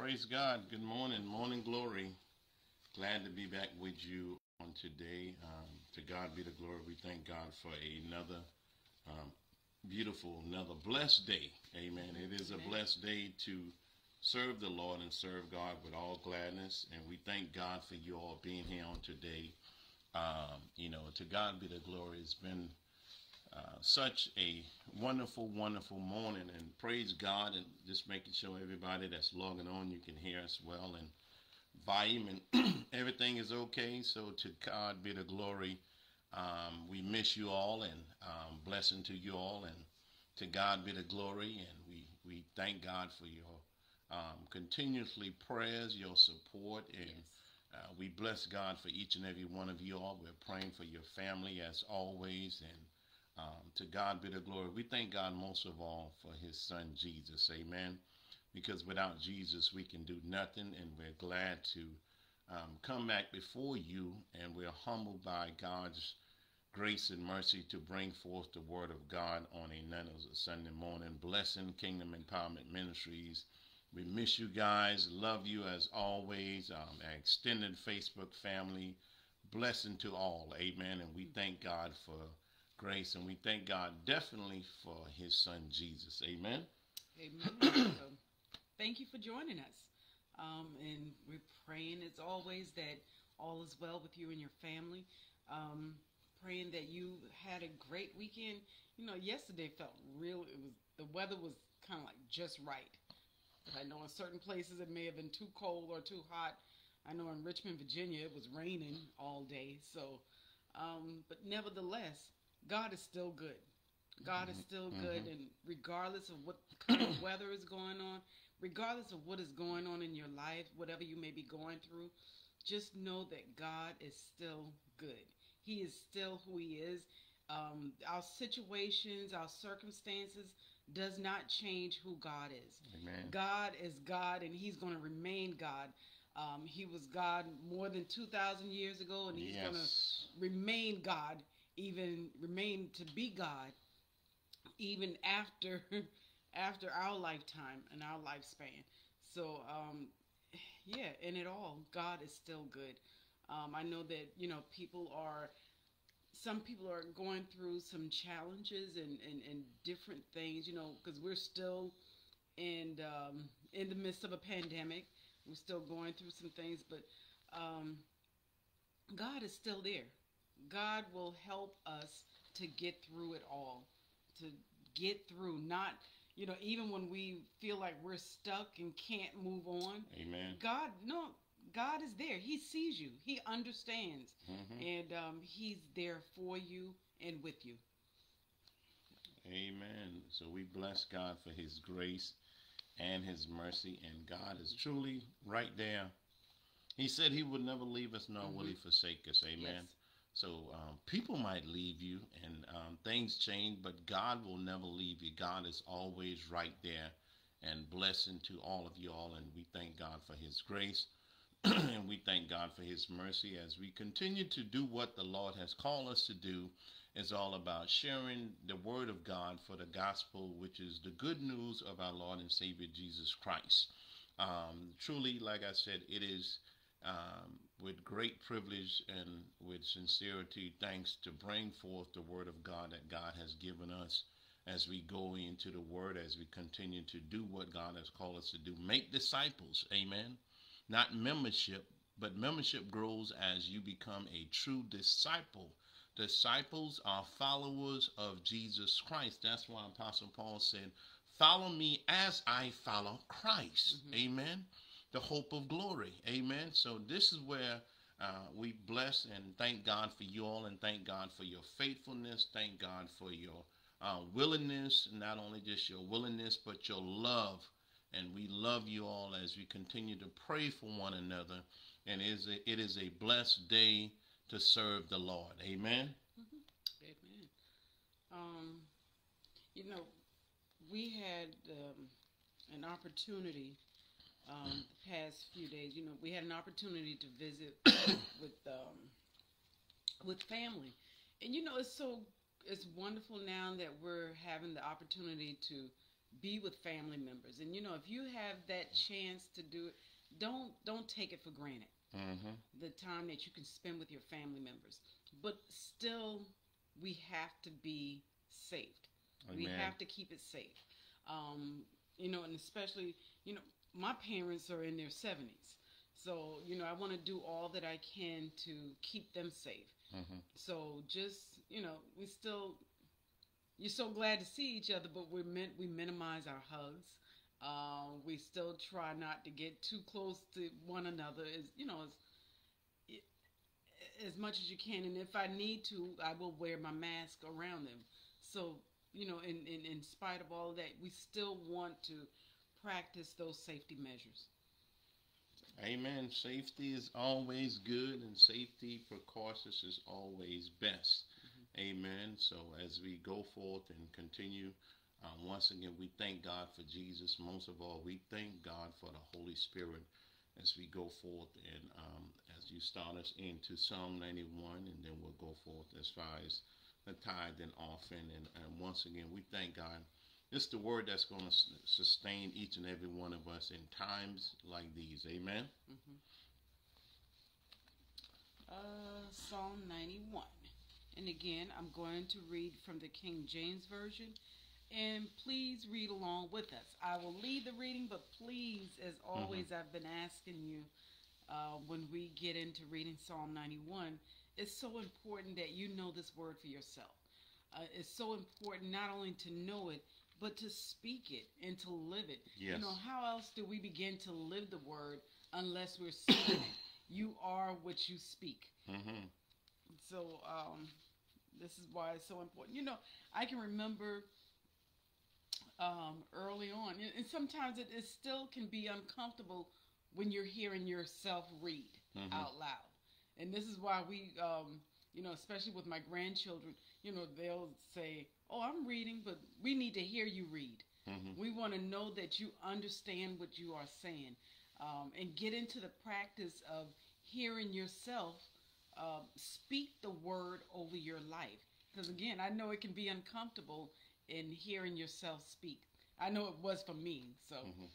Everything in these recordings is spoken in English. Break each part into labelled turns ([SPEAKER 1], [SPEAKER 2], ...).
[SPEAKER 1] Praise God. Good morning. Morning glory. Glad to be back with you on today. Um, to God be the glory. We thank God for another um, beautiful, another blessed day. Amen. It is a blessed day to serve the Lord and serve God with all gladness. And we thank God for you all being here on today. Um, you know, to God be the glory. It's been uh, such a wonderful, wonderful morning, and praise God, and just making sure everybody that's logging on, you can hear us well, and volume and everything is okay. So to God be the glory. Um, we miss you all, and um, blessing to you all, and to God be the glory, and we we thank God for your um, continuously prayers, your support, and.
[SPEAKER 2] Yes.
[SPEAKER 1] Uh, we bless God for each and every one of you all. We're praying for your family as always, and um, to God be the glory. We thank God most of all for his son Jesus. Amen. Because without Jesus, we can do nothing, and we're glad to um, come back before you, and we're humbled by God's grace and mercy to bring forth the word of God on another Sunday morning. Blessing Kingdom Empowerment Ministries. We miss you guys. Love you as always. Um, extended Facebook family. Blessing to all. Amen. And we thank God for grace, and we thank God definitely for his son Jesus. Amen.
[SPEAKER 2] Amen. so, thank you for joining us. Um, and we're praying, as always, that all is well with you and your family. Um, praying that you had a great weekend. You know, yesterday felt real. It was the weather was kind of like just right. I know in certain places it may have been too cold or too hot. I know in Richmond, Virginia, it was raining all day. So, um, but nevertheless, God is still good. God is still good, and regardless of what kind of weather is going on, regardless of what is going on in your life, whatever you may be going through, just know that God is still good. He is still who He is. Um, our situations, our circumstances, does not change who God is.
[SPEAKER 1] Amen.
[SPEAKER 2] God is God, and He's going to remain God. Um, he was God more than two thousand years ago, and He's going to remain God, even remain to be God, even after after our lifetime and our lifespan. So, um, yeah, in it all, God is still good. Um, I know that you know people are. Some people are going through some challenges and, and, and different things, you know, because we're still in um, in the midst of a pandemic. We're still going through some things, but um, God is still there. God will help us to get through it all, to get through. Not, you know, even when we feel like we're stuck and can't move on.
[SPEAKER 1] Amen.
[SPEAKER 2] God, no, God is there. He sees you. He understands,
[SPEAKER 1] hmm
[SPEAKER 2] and um, He's there for you and with you.
[SPEAKER 1] Amen. So we bless God for his grace and his mercy, and God is truly right there. He said he would never leave us, nor will he forsake us. Amen.
[SPEAKER 2] Yes.
[SPEAKER 1] So um, people might leave you and um, things change, but God will never leave you. God is always right there and blessing to all of you all. And we thank God for his grace and we thank God for his mercy as we continue to do what the Lord has called us to do. It's all about sharing the word of God for the gospel, which is the good news of our Lord and Savior Jesus Christ. Um, truly, like I said, it is um, with great privilege and with sincerity, thanks to bring forth the word of God that God has given us as we go into the word, as we continue to do what God has called us to do. Make disciples, amen. Not membership, but membership grows as you become a true disciple. Disciples are followers of Jesus Christ. That's why Apostle Paul said, Follow me as I follow Christ. Mm-hmm. Amen the hope of glory. Amen. So this is where uh, we bless and thank God for you all and thank God for your faithfulness. Thank God for your uh, willingness, not only just your willingness, but your love. And we love you all as we continue to pray for one another. And it is a, it is a blessed day to serve the Lord. Amen.
[SPEAKER 2] Amen. Um, you know, we had um, an opportunity um, the past few days. You know, we had an opportunity to visit with um, with family, and you know, it's so it's wonderful now that we're having the opportunity to be with family members. And you know, if you have that chance to do it, don't don't take it for granted.
[SPEAKER 1] Mm-hmm.
[SPEAKER 2] The time that you can spend with your family members, but still, we have to be safe. We have to keep it safe. Um, you know, and especially, you know, my parents are in their 70s. So, you know, I want to do all that I can to keep them safe.
[SPEAKER 1] Mhm.
[SPEAKER 2] So just, you know, we still, you're so glad to see each other, but we're meant, we minimize our hugs. Uh, we still try not to get too close to one another as, you know, as, as much as you can. And if I need to, I will wear my mask around them. So, you know, in, in, in spite of all that, we still want to practice those safety measures.
[SPEAKER 1] Amen. Safety is always good, and safety precautions is always best. Amen. So as we go forth and continue, um, once again, we thank God for Jesus. Most of all, we thank God for the Holy Spirit as we go forth and um, as you start us into Psalm 91, and then we'll go forth as far as the tithe and offering. And, and once again, we thank God. It's the word that's going to sustain each and every one of us in times like these. Amen.
[SPEAKER 2] hmm Uh, Psalm 91. And again, I'm going to read from the King James Version. And please read along with us. I will lead the reading, but please, as always, I've been asking you uh, when we get into reading Psalm 91, it's so important that you know this word for yourself. Uh, it's so important not only to know it, but to speak it and to live it.
[SPEAKER 1] Yes.
[SPEAKER 2] You know, how else do we begin to live the word unless we're speaking it? You are what you speak.
[SPEAKER 1] hmm
[SPEAKER 2] So um, this is why it's so important. You know, I can remember um, early on, and- sometimes it, it still can be uncomfortable when you're hearing yourself read
[SPEAKER 1] Mhm.
[SPEAKER 2] out loud. And this is why we, um, you know, especially with my grandchildren, you know, they'll say, "Oh, I'm reading, but we need to hear you read."
[SPEAKER 1] hmm
[SPEAKER 2] We want to know that you understand what you are saying um, and get into the practice of hearing yourself uh, speak the word over your life. Because again, I know it can be uncomfortable in hearing yourself speak. I know it was for me. So,
[SPEAKER 1] hmm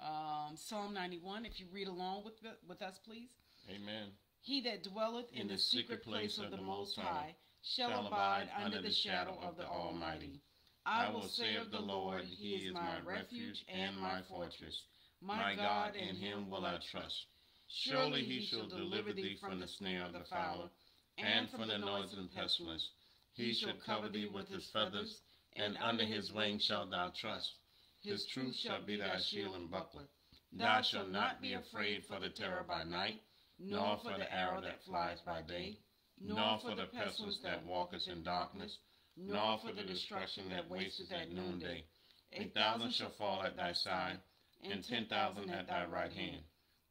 [SPEAKER 2] um, Psalm 91, if you read along with, the, with us, please.
[SPEAKER 1] Amen.
[SPEAKER 2] He that dwelleth in, the, secret place of the Most High shall abide under the shadow of the Almighty. I will say of the Lord, He is my refuge and my fortress. My God, in Him will I trust. Surely He shall deliver thee from the snare of the fowler, and from the noisome pestilence. He shall cover thee with His feathers, and under His wings shalt thou trust. His truth shall be thy shield and buckler. Thou shalt not be afraid for the terror by night, nor for the arrow that flies by day, nor for the pestilence that walketh in darkness, nor for the destruction that wasteth at noonday. A thousand shall fall at thy side, and ten thousand at thy right hand,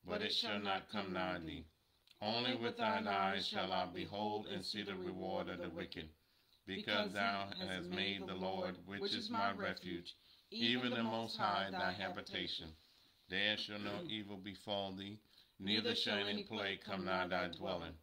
[SPEAKER 2] but it shall not come nigh thee. Only with thine eyes shall I behold and see the reward of the wicked, because thou hast made the Lord, which is my refuge,
[SPEAKER 1] Even the Most High thy habitation. There shall no evil befall thee, neither shall any plague come nigh thy dwelling.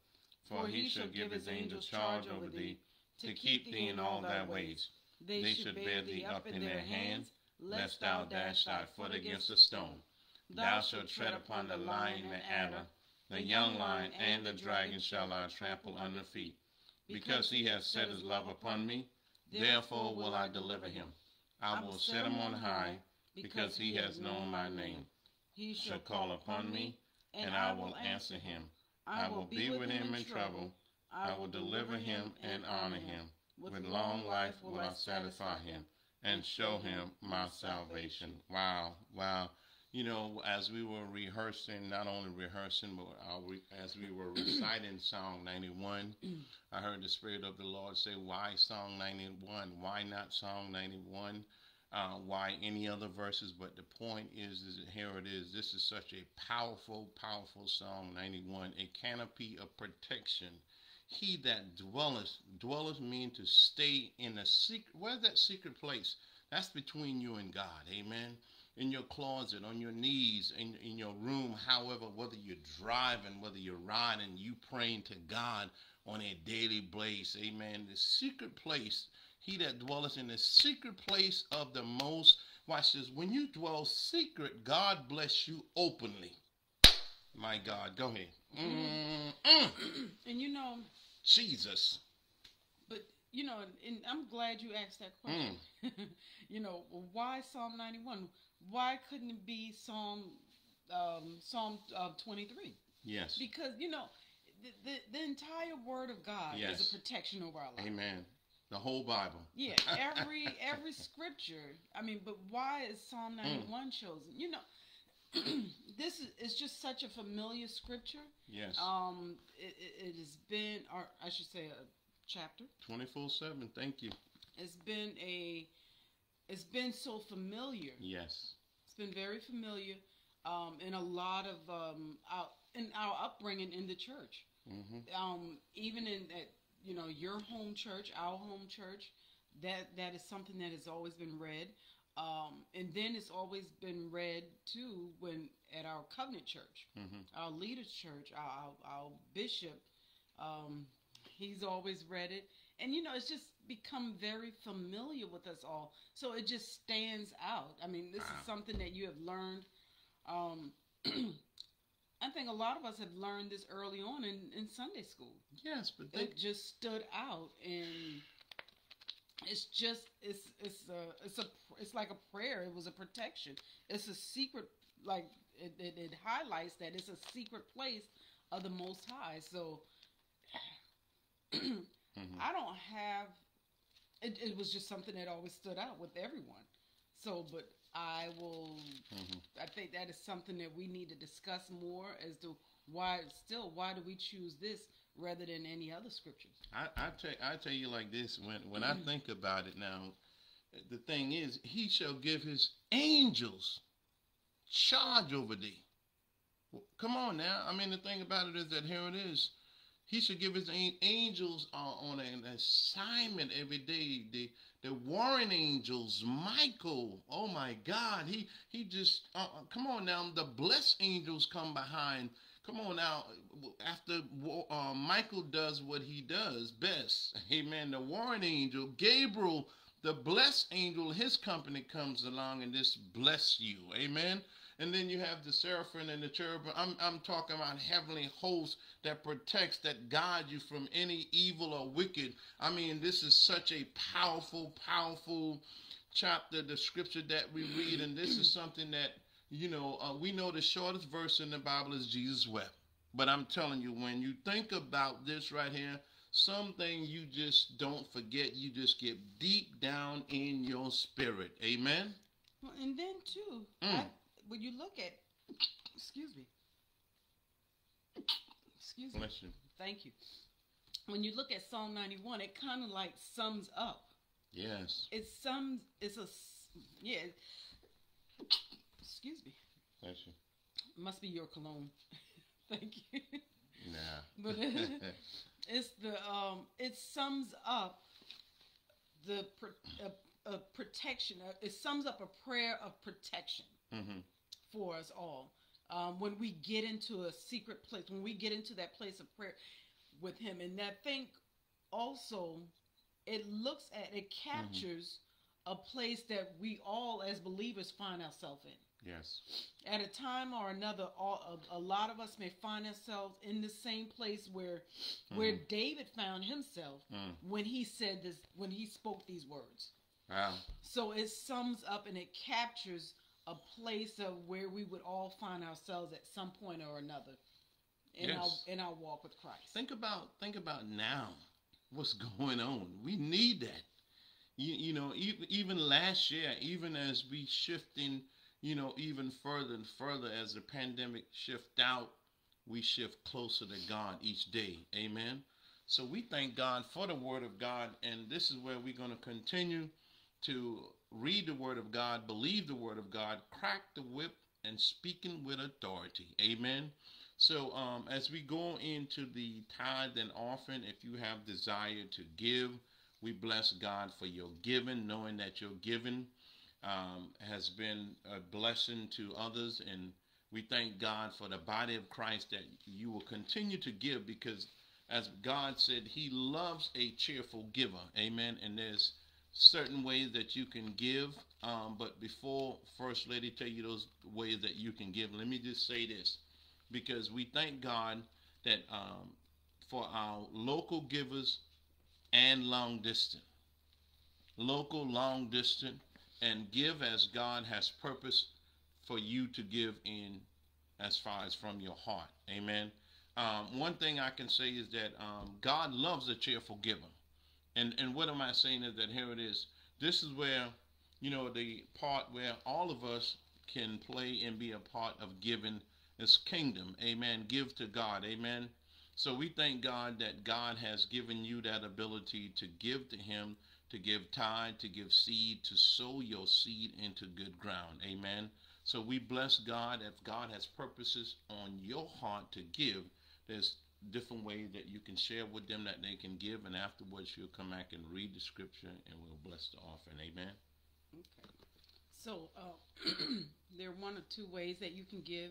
[SPEAKER 1] For he shall give his angels charge over thee, to keep thee in all thy ways. They should bear thee up in their hands, lest thou dash thy foot against a stone. Thou shalt tread upon the lion and the adder, the young lion and the dragon shall I trample under feet. Because he has set his love upon me, therefore will I deliver him. I will set him on high, because he has known my name.
[SPEAKER 2] He
[SPEAKER 1] Shall call upon me, and I will answer him. I will be with him in trouble. I will deliver him and honor him. With long life will I satisfy him and show him my salvation. Wow, wow. You know, as we were rehearsing, not only rehearsing, but as we were reciting Psalm 91, I heard the Spirit of the Lord say, Why Psalm 91? Why not Psalm 91? Uh, why any other verses? But the point is, is here it is. This is such a powerful, powerful Psalm 91, a canopy of protection. He that dwelleth, dwelleth mean to stay in a secret. Where's that secret place? That's between you and God. Amen in your closet, on your knees, in, in your room, however, whether you're driving, whether you're riding, you praying to God on a daily basis. Amen. The secret place, He that dwelleth in the secret place of the most. Watch this. When you dwell secret, God bless you openly. My God, go ahead. Mm-mm.
[SPEAKER 2] And you know,
[SPEAKER 1] Jesus.
[SPEAKER 2] but you know, and I'm glad you asked that question. you know, why Psalm 91? Why couldn't it be Psalm um, Psalm uh, 23?
[SPEAKER 1] Yes.
[SPEAKER 2] Because you know, the, the the entire Word of God
[SPEAKER 1] Yes.
[SPEAKER 2] is a protection over our life.
[SPEAKER 1] Amen. The whole Bible.
[SPEAKER 2] Yeah, every every scripture. I mean, but why is Psalm
[SPEAKER 1] Mm.
[SPEAKER 2] 91 chosen? You know, this is it's just such a familiar scripture.
[SPEAKER 1] Yes.
[SPEAKER 2] Um, it, it, it has been, or I should say, a chapter.
[SPEAKER 1] 24 7. Thank you.
[SPEAKER 2] It's been a, it's been so familiar.
[SPEAKER 1] Yes.
[SPEAKER 2] It's been very familiar, um, in a lot of um, our in our upbringing in the church.
[SPEAKER 1] Mm-hmm.
[SPEAKER 2] Um, even in at you know your home church, our home church, that that is something that has always been read. Um, and then it's always been read too when at our covenant church,
[SPEAKER 1] hmm
[SPEAKER 2] our leaders church, our our, our bishop. Um, he's always read it, and you know it's just become very familiar with us all. So it just stands out. I mean, this
[SPEAKER 1] Wow.
[SPEAKER 2] is something that you have learned. Um, I think a lot of us have learned this early on in, in Sunday school.
[SPEAKER 1] Yes, but think,
[SPEAKER 2] It just stood out, and it's just it's it's a it's a it's like a prayer. It was a protection. It's a secret, like it, it, it highlights that it's a secret place of the Most High. So
[SPEAKER 1] mhm.
[SPEAKER 2] I don't have. It, it was just something that always stood out with everyone. So, but I will.
[SPEAKER 1] Mhm.
[SPEAKER 2] I think that is something that we need to discuss more as to why. Still, why do we choose this rather than any other scriptures?
[SPEAKER 1] I, I tell I tell you like this when when I think about it now, the thing is, he shall give his angels charge over thee. Well, Come on now. I mean, the thing about it is that here it is. He should give his angels uh, on an assignment every day. The the warring angels, Michael. Oh my God, he he just uh, uh, come on now. The blessed angels come behind. Come on now. After uh, Michael does what he does best, Amen. The warring angel, Gabriel, the blessed angel, his company comes along and just bless you, Amen. And then you have the seraphim and the cherubim. I'm, I'm talking about heavenly hosts that protects, that guide you from any evil or wicked. I mean, this is such a powerful, powerful chapter, the scripture that we read, and this is something that you know. Uh, we know the shortest verse in the Bible is Jesus wept, but I'm telling you, when you think about this right here, something you just don't forget. You just get deep down in your spirit. Amen.
[SPEAKER 2] Well, and then too,
[SPEAKER 1] Mm.
[SPEAKER 2] I, when you look at, excuse me, excuse me, thank you. When you look at Psalm 91, it kind of like sums up.
[SPEAKER 1] Yes.
[SPEAKER 2] It sums. It's a yeah. Excuse me.
[SPEAKER 1] Bless you.
[SPEAKER 2] Must be your cologne. thank you.
[SPEAKER 1] Nah.
[SPEAKER 2] But it's the um. It sums up the pro- a, a protection. uh, It sums up a prayer of protection.
[SPEAKER 1] hmm
[SPEAKER 2] for us all. Um, when we get into a secret place, when we get into that place of prayer with Him, and that thing also, it looks at, it captures a place that we all as believers find ourselves in.
[SPEAKER 1] Yes.
[SPEAKER 2] At a time or another, all, a, a lot of us may find ourselves in the same place where where
[SPEAKER 1] Mhm.
[SPEAKER 2] David found himself
[SPEAKER 1] Mm.
[SPEAKER 2] when he said this, when he spoke these words.
[SPEAKER 1] Wow.
[SPEAKER 2] So it sums up and it captures a place of where we would all find ourselves at some point or another in
[SPEAKER 1] Yes.
[SPEAKER 2] our in our walk with Christ.
[SPEAKER 1] Think about think about now. What's going on? We need that. You, you know, even, even last year, even as we shifting, you know, even further and further as the pandemic shift out, we shift closer to God each day. Amen. So we thank God for the Word of God, and this is where we're going to continue to read the Word of God, believe the Word of God, crack the whip, and speaking with authority. Amen. So, um, as we go into the tithe and offering, if you have desire to give, we bless God for your giving, knowing that your giving um, has been a blessing to others. And we thank God for the body of Christ that you will continue to give because, as God said, He loves a cheerful giver. Amen. And there's certain ways that you can give. Um, but before First Lady tell you those ways that you can give, let me just say this, because we thank God that um, for our local givers and long distance, local, long distance, and give as God has purpose for you to give in as far as from your heart. Amen. Um, one thing I can say is that um, God loves a cheerful giver. And and what am I saying is that here it is. This is where, you know, the part where all of us can play and be a part of giving this kingdom. Amen. Give to God. Amen. So we thank God that God has given you that ability to give to him, to give tithe, to give seed, to sow your seed into good ground. Amen. So we bless God if God has purposes on your heart to give. There's different ways that you can share with them that they can give, and afterwards you'll come back and read the scripture, and we'll bless the offering. Amen.
[SPEAKER 2] Okay. So uh, there are one or two ways that you can give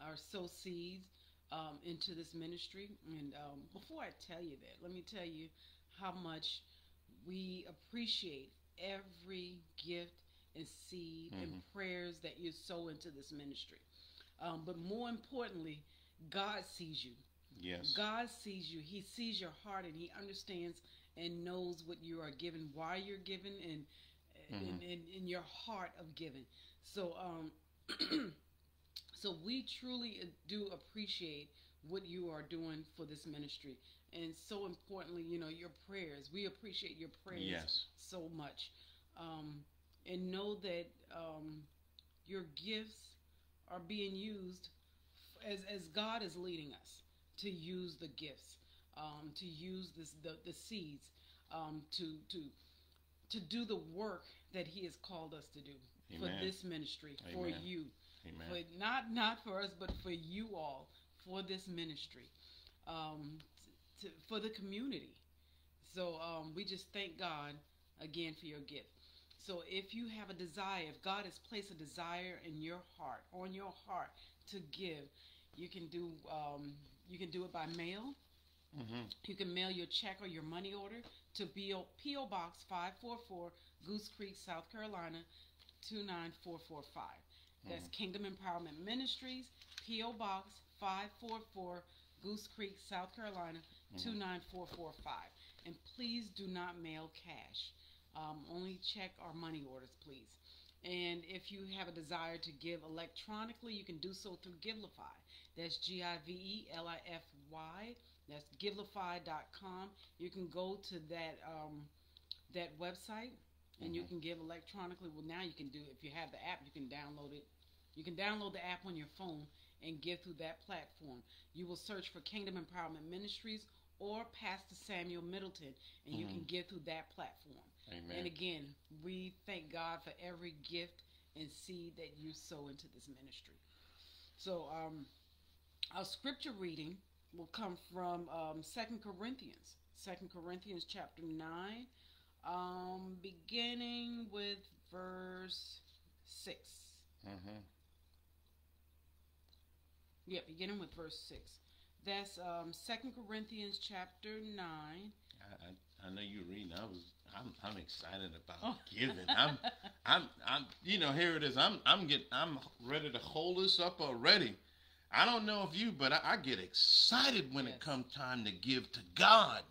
[SPEAKER 2] or sow seeds um, into this ministry. And um, before I tell you that, let me tell you how much we appreciate every gift and seed mm-hmm. and prayers that you sow into this ministry. Um, but more importantly, God sees you.
[SPEAKER 1] Yes.
[SPEAKER 2] God sees you. He sees your heart and He understands and knows what you are giving, why you're giving, and mm-hmm. in, in, in, your heart of giving. So, um, so we truly uh, do appreciate what you are doing for this ministry, and so importantly, you know, your prayers. We appreciate your prayers
[SPEAKER 1] yes.
[SPEAKER 2] so much, um, and know that um, your gifts are being used as as God is leading us to use the gifts, um, to use this, the, the seeds, um, to, to, to do the work that He has called us to do Amen. for this ministry, Amen. for you.
[SPEAKER 1] Amen.
[SPEAKER 2] For not not for us, but for you all, for this ministry, um, to, for the community. So um, we just thank God again for your gift. So if you have a desire, if God has placed a desire in your heart, on your heart to give, you can do um, you can do it by mail. Mm-hmm. You can mail your check or your money order to P.O. Box 544, Goose Creek, South Carolina 29445. That's mm-hmm. Kingdom Empowerment Ministries, P.O. Box 544, Goose Creek, South Carolina mm-hmm. 29445. And please do not mail cash. Um, only check or money orders, please. And if you have a desire to give electronically, you can do so through Givelify. That's G I V E L I F Y. That's givelify.com. You can go to that um, that website and mm-hmm. you can give electronically. Well, now you can do if you have the app, you can download it. You can download the app on your phone and give through that platform. You will search for Kingdom Empowerment Ministries or Pastor Samuel Middleton, and mm-hmm. you can mm-hmm. give through that platform.
[SPEAKER 1] Amen.
[SPEAKER 2] And again, we thank God for every gift and seed that you sow into this ministry. So, um, our scripture reading will come from um, 2 Corinthians. 2 Corinthians chapter 9, um, beginning with verse 6. Mm-hmm. Yeah, beginning with verse 6. That's um, 2 Corinthians chapter 9.
[SPEAKER 1] I, I, I know you're reading. I was I'm I'm excited about oh. giving. I'm I'm I'm you know here it is. I'm I'm get I'm ready to hold this up already. I don't know if you, but I, I get excited when yes. it comes time to give to God.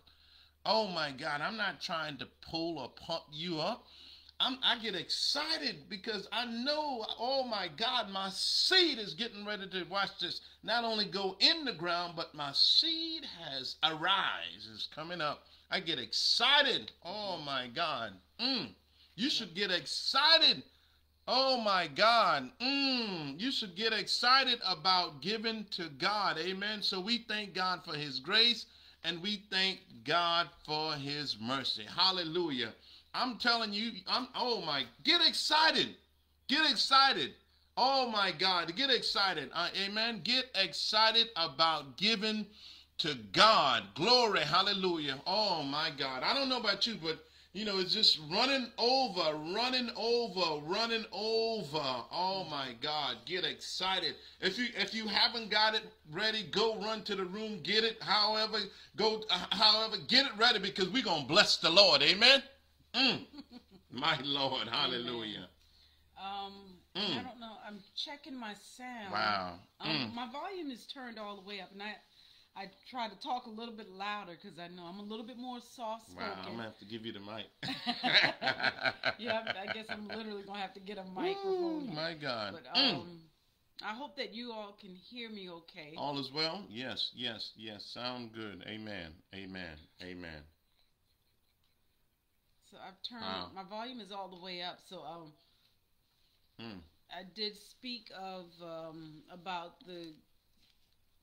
[SPEAKER 1] Oh my God, I'm not trying to pull or pump you up. I'm, I get excited because I know, oh my God, my seed is getting ready to watch this. Not only go in the ground, but my seed has arise, is coming up. I get excited. Oh my God. Mm. You should get excited Oh my God. Mm, you should get excited about giving to God. Amen. So we thank God for his grace and we thank God for his mercy. Hallelujah. I'm telling you, I'm oh my, get excited. Get excited. Oh my God, get excited. Uh, amen. Get excited about giving to God. Glory. Hallelujah. Oh my God. I don't know about you, but you know, it's just running over, running over, running over. Oh my God, get excited. If you if you haven't got it ready, go run to the room, get it. However, go uh, however, get it ready because we're gonna bless the Lord. Amen. Mm. My Lord, hallelujah.
[SPEAKER 2] Um,
[SPEAKER 1] Mm.
[SPEAKER 2] I don't know. I'm checking my sound.
[SPEAKER 1] Wow.
[SPEAKER 2] Um,
[SPEAKER 1] Mm.
[SPEAKER 2] My volume is turned all the way up, and I I try to talk a little bit louder because I know I'm a little bit more soft spoken.
[SPEAKER 1] Wow, I'm gonna have to give you the mic.
[SPEAKER 2] yeah, I guess I'm literally gonna have to get a
[SPEAKER 1] Ooh,
[SPEAKER 2] microphone.
[SPEAKER 1] my God.
[SPEAKER 2] But
[SPEAKER 1] Mm.
[SPEAKER 2] um, I hope that you all can hear me okay.
[SPEAKER 1] All is well? Yes, yes, yes. Sound good. Amen. Amen. Amen.
[SPEAKER 2] So I've turned
[SPEAKER 1] Wow.
[SPEAKER 2] my volume is all the way up. So um,
[SPEAKER 1] Mm.
[SPEAKER 2] I did speak of um about the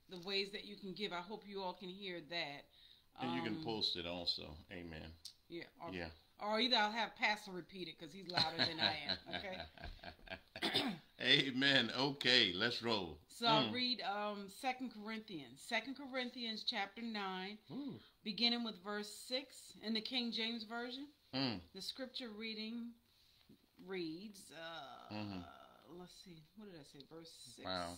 [SPEAKER 2] the ways that you can give. I hope you all can hear that.
[SPEAKER 1] And you can
[SPEAKER 2] Um,
[SPEAKER 1] post it also. Amen.
[SPEAKER 2] Yeah. Or,
[SPEAKER 1] Yeah.
[SPEAKER 2] or either I'll have Pastor repeat it because he's louder than I am. Okay.
[SPEAKER 1] Amen. Okay, let's roll.
[SPEAKER 2] So I'll
[SPEAKER 1] Mm.
[SPEAKER 2] read um Second Corinthians, Second Corinthians chapter nine,
[SPEAKER 1] Ooh.
[SPEAKER 2] beginning with verse six in the King James version.
[SPEAKER 1] Mm.
[SPEAKER 2] The scripture reading reads, uh,
[SPEAKER 1] Mhm.
[SPEAKER 2] let's see, what did I say? Verse 6.
[SPEAKER 1] Wow.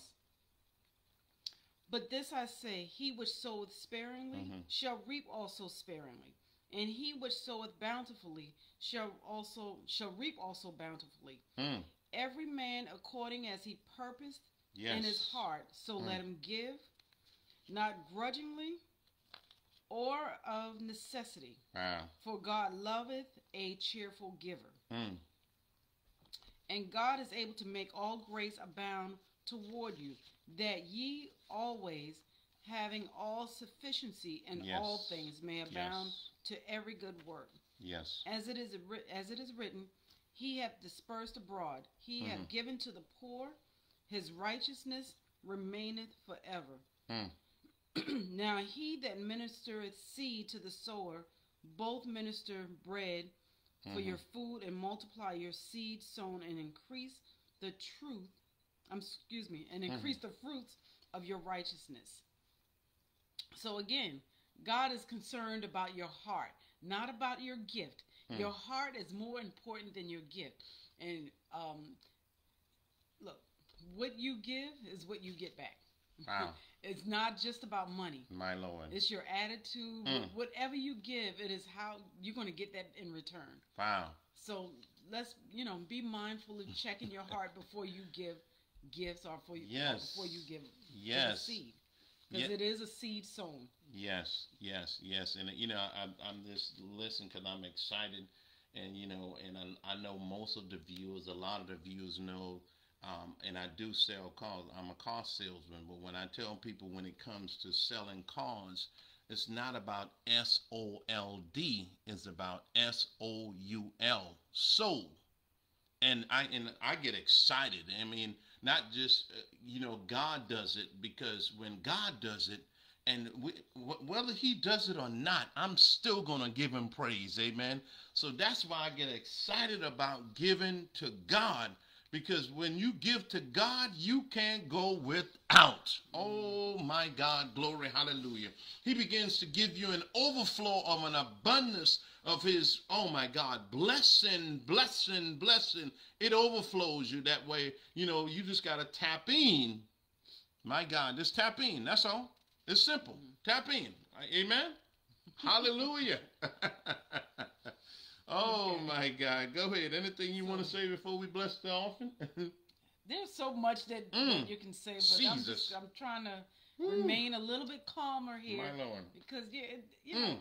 [SPEAKER 2] But this I say, he which soweth sparingly
[SPEAKER 1] Mhm.
[SPEAKER 2] shall reap also sparingly, and he which soweth bountifully shall also shall reap also bountifully.
[SPEAKER 1] Mm.
[SPEAKER 2] Every man according as he purposed
[SPEAKER 1] Yes.
[SPEAKER 2] in his heart, so
[SPEAKER 1] Mm.
[SPEAKER 2] let him give, not grudgingly or of necessity,
[SPEAKER 1] Wow.
[SPEAKER 2] for God loveth a cheerful giver.
[SPEAKER 1] Mm.
[SPEAKER 2] And God is able to make all grace abound toward you, that ye always, having all sufficiency in
[SPEAKER 1] Yes.
[SPEAKER 2] all things, may abound
[SPEAKER 1] Yes.
[SPEAKER 2] to every good work.
[SPEAKER 1] Yes.
[SPEAKER 2] As it is as it is written, He hath dispersed abroad; He hath
[SPEAKER 1] Mhm.
[SPEAKER 2] given to the poor; His righteousness remaineth forever.
[SPEAKER 1] Mm.
[SPEAKER 2] now he that ministereth seed to the sower, both minister bread for
[SPEAKER 1] Mhm.
[SPEAKER 2] your food and multiply your seed sown and increase the truth um, excuse me and increase the fruits of your righteousness so again god is concerned about your heart not about your gift
[SPEAKER 1] Hmm.
[SPEAKER 2] your heart is more important than your gift and um, look what you give is what you get back
[SPEAKER 1] Wow.
[SPEAKER 2] it's not just about money
[SPEAKER 1] My Lord.
[SPEAKER 2] it's your attitude
[SPEAKER 1] Mm.
[SPEAKER 2] Whatever you give it is how you're going to get that in return
[SPEAKER 1] Wow.
[SPEAKER 2] so let's, you know, be mindful of checking your heart before you give gifts or for you
[SPEAKER 1] Yes.
[SPEAKER 2] before you give
[SPEAKER 1] Yes.
[SPEAKER 2] seed. Because
[SPEAKER 1] Ye-
[SPEAKER 2] it is a seed sown.
[SPEAKER 1] Yes, yes, yes, and you know I'm I'm just listening because I'm excited, and you know, and I, I know most of the viewers, a lot of the viewers know, um, and I do sell cars. I'm a car salesman, but when I tell people when it comes to selling cars, it's not about S O L D, it's about S O U L, soul, and I and I get excited. I mean, not just uh, you know God does it because when God does it and we, whether he does it or not, I'm still going to give him praise. Amen. So that's why I get excited about giving to God because when you give to God, you can't go without. Oh my God, glory, hallelujah. He begins to give you an overflow of an abundance of his, oh my God, blessing, blessing, blessing. It overflows you that way. You know, you just got to tap in. My God, just tap in. That's all. It's simple. Tap in. Amen. Hallelujah. oh
[SPEAKER 2] Okay.
[SPEAKER 1] my God. Go ahead. Anything you want to say before we bless the offering?
[SPEAKER 2] There's so much that, that
[SPEAKER 1] Mm.
[SPEAKER 2] you can say, but I'm,
[SPEAKER 1] Jesus.
[SPEAKER 2] just, I'm trying to remain a little bit calmer here
[SPEAKER 1] My Lord.
[SPEAKER 2] because yeah, it, you know,
[SPEAKER 1] Mm.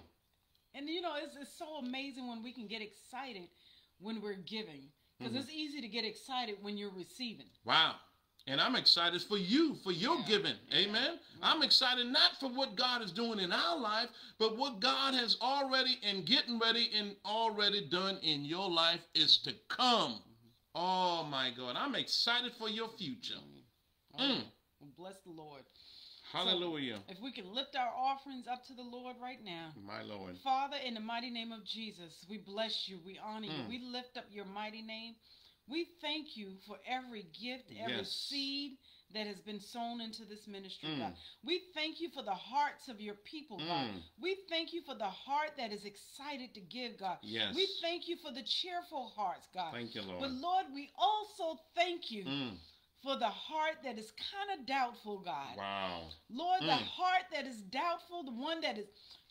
[SPEAKER 2] And you know, it's, it's so amazing when we can get excited when we're giving because
[SPEAKER 1] Mhm.
[SPEAKER 2] it's easy to get excited when you're receiving.
[SPEAKER 1] Wow. And I'm excited for you, for your
[SPEAKER 2] Yeah.
[SPEAKER 1] giving.
[SPEAKER 2] Yeah.
[SPEAKER 1] Amen. I'm excited not for what God is doing in our life, but what God has already and getting ready and already done in your life is to come. Oh my God. I'm excited for your future.
[SPEAKER 2] Oh,
[SPEAKER 1] Mm.
[SPEAKER 2] well, bless the Lord.
[SPEAKER 1] Hallelujah.
[SPEAKER 2] If we can lift our offerings up to the Lord right now.
[SPEAKER 1] My Lord.
[SPEAKER 2] Father, in the mighty name of Jesus, we bless you. We honor you.
[SPEAKER 1] Mm.
[SPEAKER 2] We lift up your mighty name. We thank you for every gift, every
[SPEAKER 1] Yes.
[SPEAKER 2] seed that has been sown into this ministry,
[SPEAKER 1] Mm.
[SPEAKER 2] God. We thank you for the hearts of your people, God.
[SPEAKER 1] Mm.
[SPEAKER 2] We thank you for the heart that is excited to give, God.
[SPEAKER 1] Yes.
[SPEAKER 2] We thank you for the cheerful hearts, God.
[SPEAKER 1] Thank you, Lord.
[SPEAKER 2] But
[SPEAKER 1] Lord.
[SPEAKER 2] Lord, we also thank you
[SPEAKER 1] Mm.
[SPEAKER 2] For the heart that is kind of doubtful, God.
[SPEAKER 1] Wow.
[SPEAKER 2] Lord, the
[SPEAKER 1] Mm.
[SPEAKER 2] heart that is doubtful, the one that is,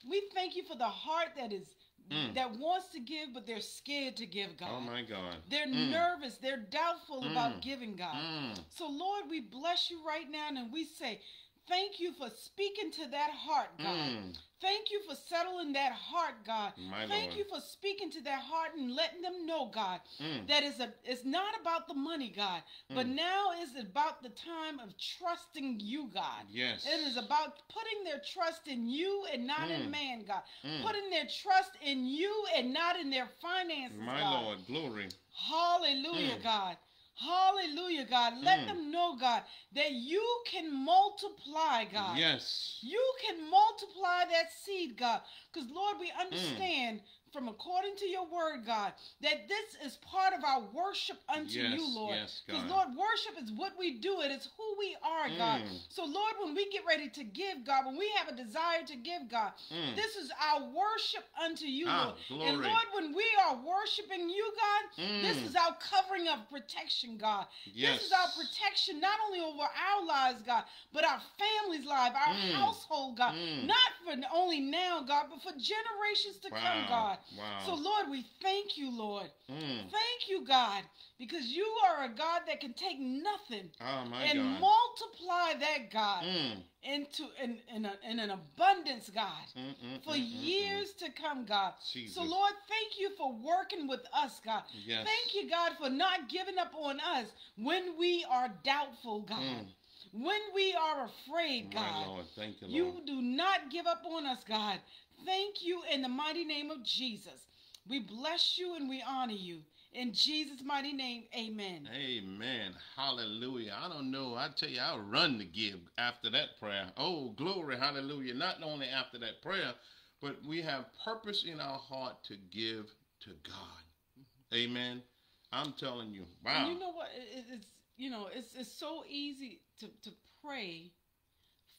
[SPEAKER 2] we thank you for the heart that is
[SPEAKER 1] Mm.
[SPEAKER 2] that wants to give, but they're scared to give God.
[SPEAKER 1] Oh my God.
[SPEAKER 2] They're
[SPEAKER 1] Mm.
[SPEAKER 2] nervous. They're doubtful about
[SPEAKER 1] Mm.
[SPEAKER 2] giving God.
[SPEAKER 1] Mm.
[SPEAKER 2] So, Lord, we bless you right now and we say, Thank you for speaking to that heart, God.
[SPEAKER 1] Mm.
[SPEAKER 2] Thank you for settling that heart, God.
[SPEAKER 1] My
[SPEAKER 2] Thank
[SPEAKER 1] Lord.
[SPEAKER 2] you for speaking to that heart and letting them know, God,
[SPEAKER 1] Mm.
[SPEAKER 2] that is a it's not about the money, God, but
[SPEAKER 1] Mm.
[SPEAKER 2] now is about the time of trusting you, God.
[SPEAKER 1] Yes.
[SPEAKER 2] It is about putting their trust in you and not in
[SPEAKER 1] Mm.
[SPEAKER 2] man, God.
[SPEAKER 1] Mm.
[SPEAKER 2] Putting their trust in you and not in their finances,
[SPEAKER 1] My
[SPEAKER 2] God.
[SPEAKER 1] Lord. Glory.
[SPEAKER 2] Hallelujah,
[SPEAKER 1] Mm.
[SPEAKER 2] God. Hallelujah, God. Let
[SPEAKER 1] Mm.
[SPEAKER 2] them know, God, that you can multiply, God.
[SPEAKER 1] Yes.
[SPEAKER 2] You can multiply that seed, God. Because, Lord,
[SPEAKER 1] Mm.
[SPEAKER 2] we understand from according to your word, God, that this is part of our worship unto
[SPEAKER 1] Yes,
[SPEAKER 2] you, Lord.
[SPEAKER 1] yes,
[SPEAKER 2] Because,
[SPEAKER 1] God.
[SPEAKER 2] Lord, worship is what we do, it is who we are, God.
[SPEAKER 1] Mm.
[SPEAKER 2] So, Lord, when we get ready to give, God, when we have a desire to give, God,
[SPEAKER 1] Mm.
[SPEAKER 2] this is our worship unto you,
[SPEAKER 1] Ah,
[SPEAKER 2] Lord.
[SPEAKER 1] glory.
[SPEAKER 2] And, Lord, when we are worshiping you, God, this
[SPEAKER 1] Mm.
[SPEAKER 2] is our covering of protection, God.
[SPEAKER 1] Yes.
[SPEAKER 2] This is our protection not only over our lives, God, but our family's life, our
[SPEAKER 1] Mm.
[SPEAKER 2] household, God.
[SPEAKER 1] Mm.
[SPEAKER 2] Not for only now, God, but for generations to come, God.
[SPEAKER 1] Wow.
[SPEAKER 2] So, Lord, we thank you, Lord.
[SPEAKER 1] Mm.
[SPEAKER 2] Thank you, God, because you are a God that can take nothing
[SPEAKER 1] Oh my
[SPEAKER 2] and
[SPEAKER 1] God.
[SPEAKER 2] multiply that, God,
[SPEAKER 1] Mm.
[SPEAKER 2] into in, in, a, in an abundance, God.
[SPEAKER 1] Mm, mm,
[SPEAKER 2] For
[SPEAKER 1] mm, mm, mm.
[SPEAKER 2] years to come, God.
[SPEAKER 1] Jesus.
[SPEAKER 2] So, Lord, thank you for working with us, God.
[SPEAKER 1] Yes.
[SPEAKER 2] Thank you, God, for not giving up on us when we are doubtful, God.
[SPEAKER 1] Mm.
[SPEAKER 2] When we are afraid, God.
[SPEAKER 1] Lord. Thank you, Lord.
[SPEAKER 2] You do not give up on us, God. Thank you in the mighty name of Jesus. We bless you and we honor you. In Jesus' mighty name, amen.
[SPEAKER 1] Amen. Hallelujah. I don't know. I tell you, I'll run to give after that prayer. Oh, glory. Hallelujah. Not only after that prayer, but we have purpose in our heart to give to God. Amen. I'm telling you. Wow.
[SPEAKER 2] And you know what? It's you know, it's it's so easy to, to pray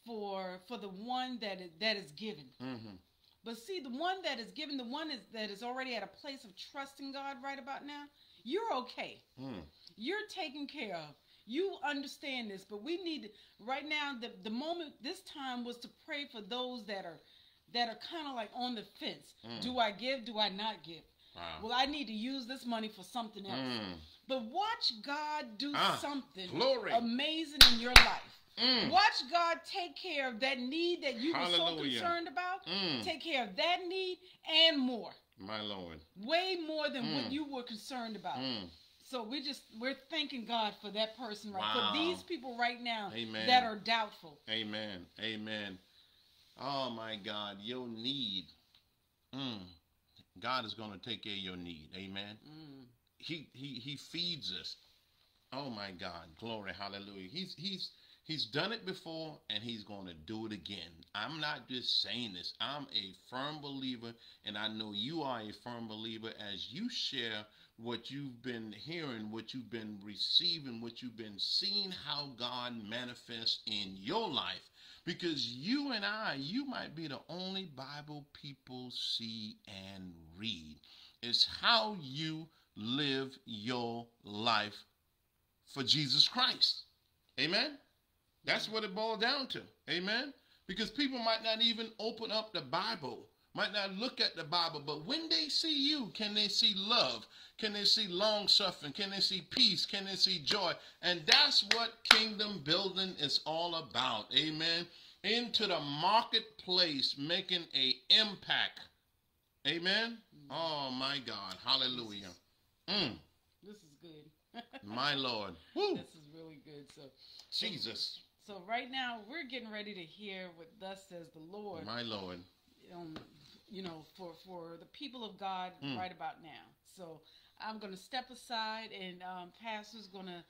[SPEAKER 2] for for the one that is, that is given.
[SPEAKER 1] hmm
[SPEAKER 2] But see, the one that is given, the one is, that is already at a place of trusting God right about now, you're okay.
[SPEAKER 1] Mm.
[SPEAKER 2] You're taken care of. You understand this, but we need right now. The the moment this time was to pray for those that are that are kind of like on the fence.
[SPEAKER 1] Mm.
[SPEAKER 2] Do I give? Do I not give?
[SPEAKER 1] Wow.
[SPEAKER 2] Well, I need to use this money for something else.
[SPEAKER 1] Mm.
[SPEAKER 2] But watch God do
[SPEAKER 1] Ah,
[SPEAKER 2] something
[SPEAKER 1] glory.
[SPEAKER 2] amazing in your life.
[SPEAKER 1] Mm.
[SPEAKER 2] Watch God take care of that need that you were so concerned about.
[SPEAKER 1] Mm.
[SPEAKER 2] Take care of that need and more.
[SPEAKER 1] My Lord.
[SPEAKER 2] Way more than what
[SPEAKER 1] Mm.
[SPEAKER 2] you were concerned about.
[SPEAKER 1] Mm.
[SPEAKER 2] So we just we're thanking God for that person right
[SPEAKER 1] Wow.
[SPEAKER 2] for these people right now
[SPEAKER 1] Amen.
[SPEAKER 2] that are doubtful.
[SPEAKER 1] Amen. Amen. Oh my God, your need. Mm. God is going to take care of your need. Amen.
[SPEAKER 2] Mm.
[SPEAKER 1] He he he feeds us. Oh my God, glory, hallelujah. He's he's he's done it before and he's going to do it again. I'm not just saying this. I'm a firm believer and I know you are a firm believer as you share what you've been hearing, what you've been receiving, what you've been seeing how God manifests in your life. Because you and I, you might be the only Bible people see and read. It's how you live your life for Jesus Christ. Amen? That's what it boils down to. Amen? Because people might not even open up the Bible, might not look at the Bible, but when they see you, can they see love? Can they see long suffering? Can they see peace? Can they see joy? And that's what kingdom building is all about. Amen? Into the marketplace, making a impact. Amen? Oh my God. Hallelujah. Mm,
[SPEAKER 2] This is good.
[SPEAKER 1] my Lord. Woo.
[SPEAKER 2] This is really good. So
[SPEAKER 1] Jesus.
[SPEAKER 2] So right now we're getting ready to hear what thus says the Lord.
[SPEAKER 1] My Lord.
[SPEAKER 2] um, you know, for for the people of God
[SPEAKER 1] Mm.
[SPEAKER 2] right about now. So I'm going to step aside, and um, Pastor's going to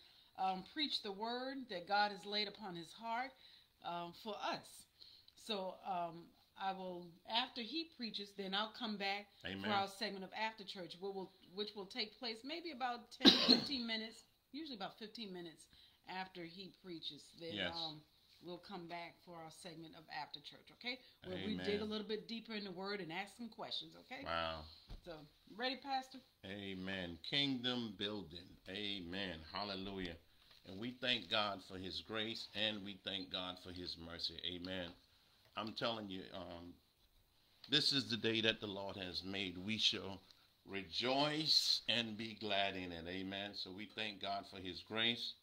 [SPEAKER 2] um, preach the word that God has laid upon his heart um, for us. So um, I will, after he preaches, then I'll come back
[SPEAKER 1] Amen.
[SPEAKER 2] for our segment of after church, which will which will take place maybe about 10, 15 minutes, usually about 15 minutes after he preaches. Then
[SPEAKER 1] Yes.
[SPEAKER 2] um, we'll come back for our segment of after church, okay? Where we dig a little bit deeper in the word and ask some questions, okay?
[SPEAKER 1] Wow.
[SPEAKER 2] So, ready, Pastor?
[SPEAKER 1] Amen. Kingdom building. Amen. Hallelujah. And we thank God for his grace and we thank God for his mercy. Amen. I'm telling you, um, This is the day that the Lord has made. We shall rejoice and be glad in it. Amen. So we thank God for his grace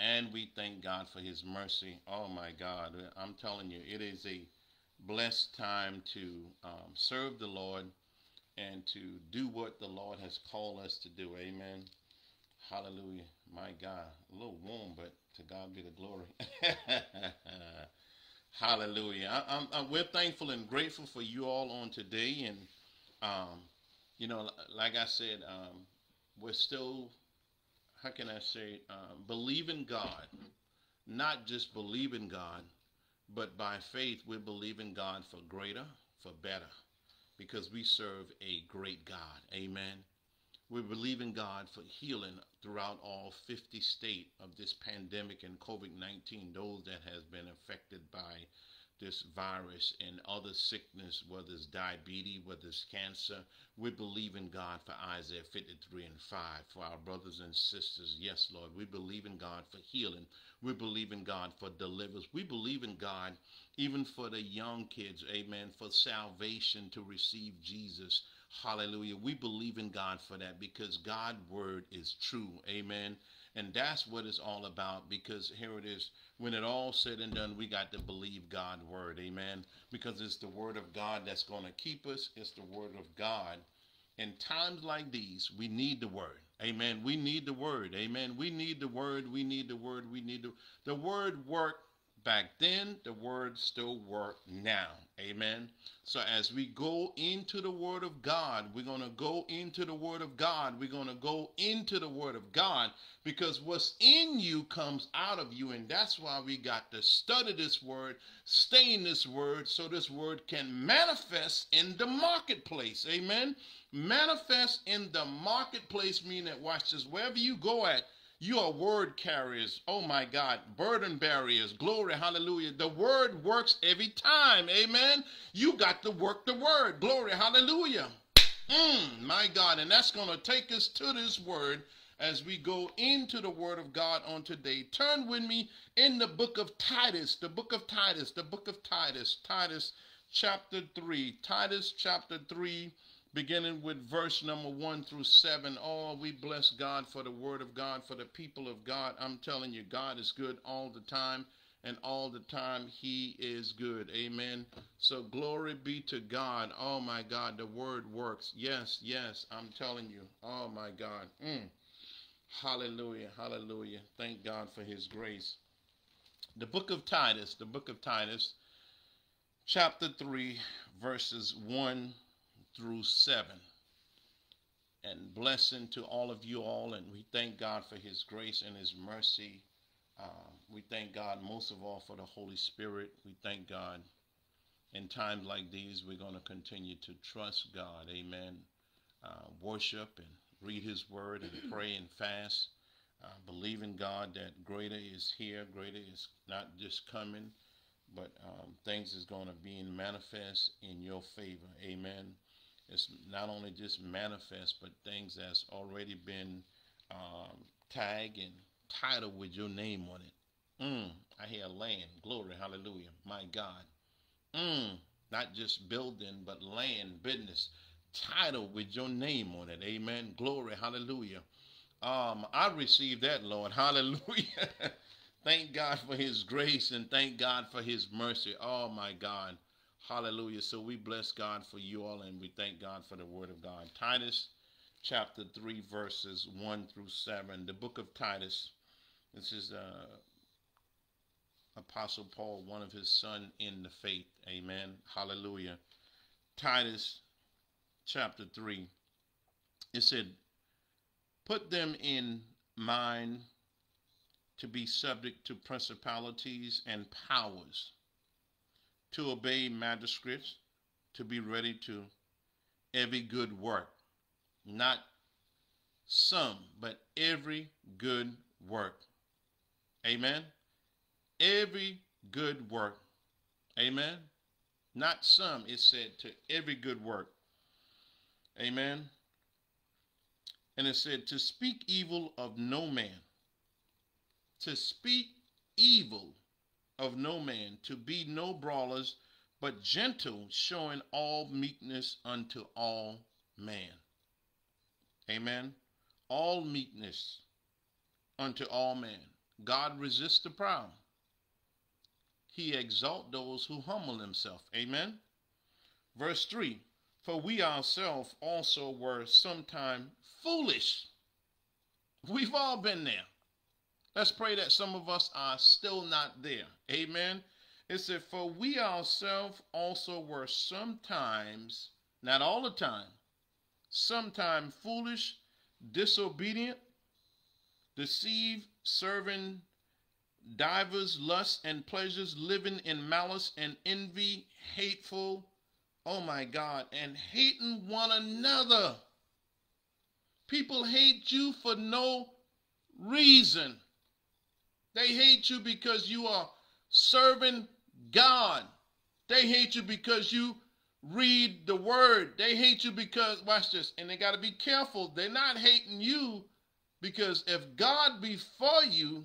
[SPEAKER 1] and we thank God for his mercy. Oh my God. I'm telling you, it is a blessed time to um, serve the Lord and to do what the Lord has called us to do. Amen. Hallelujah. My God. A little warm, but to God be the glory. Hallelujah. I, I, we're thankful and grateful for you all on today. And, um, you know, like I said, um, we're still, how can I say, uh, in God. Not just believe in God, but by faith, we believe in God for greater, for better, because we serve a great God. Amen. We believe in God for healing throughout all 50 states of this pandemic and COVID-19, those that has been affected by this virus and other sickness, whether it's diabetes, whether it's cancer. We believe in God for Isaiah 53 and 5. For our brothers and sisters, yes, Lord, we believe in God for healing. We believe in God for deliverance. We believe in God even for the young kids, amen, for salvation to receive Jesus Hallelujah. We believe in God for that because God's word is true. Amen. And that's what it's all about because here it is. When it all said and done, we got to believe God's word. Amen. Because it's the word of God that's going to keep us. It's the word of God. In times like these, we need the word. Amen. We need the word. Amen. We need the word. We need the word. We need the the word work back then, the word still work now. Amen. So as we go into the word of God, we're going to go into the word of God. We're going to go into the word of God because what's in you comes out of you. And that's why we got to study this word, stay in this word so this word can manifest in the marketplace. Amen. Manifest in the marketplace, meaning that watch this, wherever you go at, you are word carriers. Oh my God. Burden barriers. Glory. Hallelujah. The word works every time. Amen. You got to work the word. Glory. Hallelujah. Mm, my God. And that's going to take us to this word as we go into the word of God on today. Turn with me in the book of Titus. The book of Titus. The book of Titus. Titus chapter 3. Titus chapter 3 beginning with verse number one through seven. Oh, we bless God for the word of God, for the people of God. I'm telling you, God is good all the time, and all the time He is good. Amen. So glory be to God. Oh, my God, the word works. Yes, yes, I'm telling you. Oh, my God. Mm. Hallelujah, hallelujah. Thank God for His grace. The book of Titus, the book of Titus, chapter 3, verses 1 through 7. And blessing to all of you all, and we thank God for His grace and His mercy. Uh, we thank God most of all for the Holy Spirit. We thank God in times like these, we're going to continue to trust God. Amen. Uh, worship and read His Word and pray and fast. Uh, believe in God that greater is here, greater is not just coming, but um, things is going to be in manifest in your favor. Amen it's not only just manifest, but things that's already been um, tagged and titled with your name on it. Mm, I hear land, glory, hallelujah, my God. Mm, not just building, but land, business, titled with your name on it. Amen. Glory, hallelujah. Um, I received that, Lord. Hallelujah. thank God for his grace and thank God for his mercy. Oh my God. Hallelujah. So we bless God for you all and we thank God for the word of God. Titus chapter 3, verses 1 through 7. The book of Titus. This is uh, Apostle Paul, one of his son in the faith. Amen. Hallelujah. Titus chapter 3. It said, Put them in mind to be subject to principalities and powers to obey magistrates, to be ready to every good work. Not some, but every good work. Amen. Every good work. Amen. Not some, it said to every good work. Amen. And it said to speak evil of no man. To speak evil of no man, to be no brawlers, but gentle, showing all meekness unto all man. Amen. All meekness unto all men. God resists the proud. He exalt those who humble himself. Amen. Verse 3 For we ourselves also were sometime foolish. We've all been there. Let's pray that some of us are still not there. Amen. It said, For we ourselves also were sometimes, not all the time, sometime foolish, disobedient, deceived, serving divers lusts and pleasures, living in malice and envy, hateful, oh my God, and hating one another. People hate you for no reason. They hate you because you are serving God. They hate you because you read the word. They hate you because, watch this, and they got to be careful. They're not hating you because if God be for you,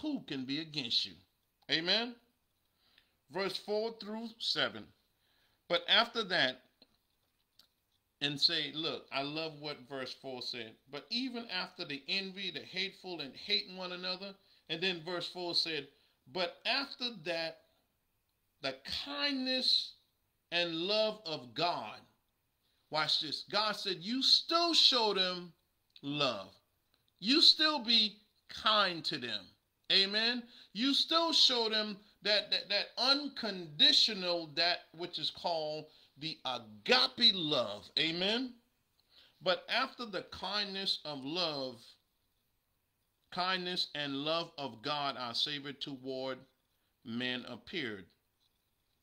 [SPEAKER 1] who can be against you? Amen. Verse 4 through 7. But after that, and say, look, I love what verse 4 said. But even after the envy, the hateful, and hating one another, and then verse 4 said, but after that, the kindness and love of God. Watch this. God said, You still show them love. You still be kind to them. Amen. You still show them that, that, that unconditional, that which is called the agape love. Amen. But after the kindness of love, kindness and love of God, our Savior, toward men appeared,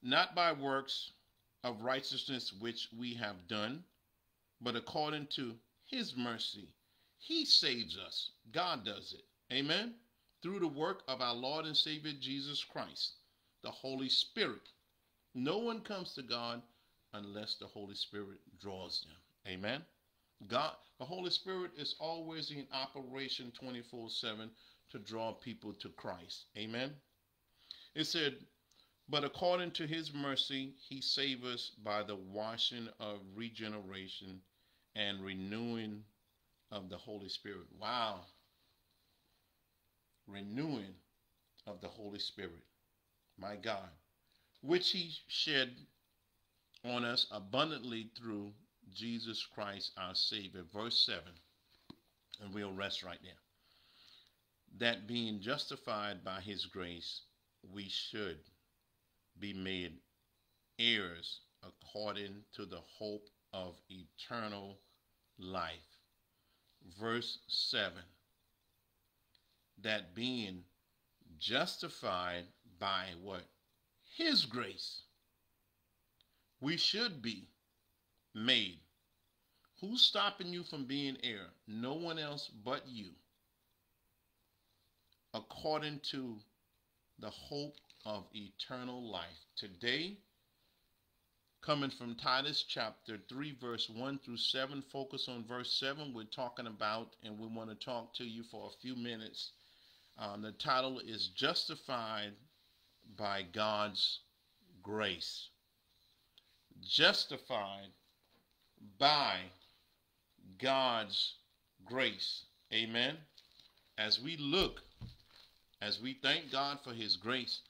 [SPEAKER 1] not by works of righteousness which we have done, but according to his mercy. He saves us. God does it. Amen. Through the work of our Lord and Savior Jesus Christ, the Holy Spirit. No one comes to God unless the Holy Spirit draws them. Amen. God, the Holy Spirit is always in operation 24 7 to draw people to Christ. Amen. It said, But according to his mercy, he saved us by the washing of regeneration and renewing of the Holy Spirit. Wow. Renewing of the Holy Spirit. My God. Which he shed on us abundantly through Jesus Christ our Savior. Verse 7, and we'll rest right there. That being justified by his grace, we should be made heirs according to the hope of eternal life. Verse 7 that being justified by what? His grace we should be made. Who's stopping you from being heir? No one else but you. According to the hope of eternal life. Today, coming from Titus chapter 3, verse 1 through 7, focus on verse 7. We're talking about, and we want to talk to you for a few minutes. Um, the title is Justified by God's Grace justified by God's grace. Amen. As we look, as we thank God for his grace,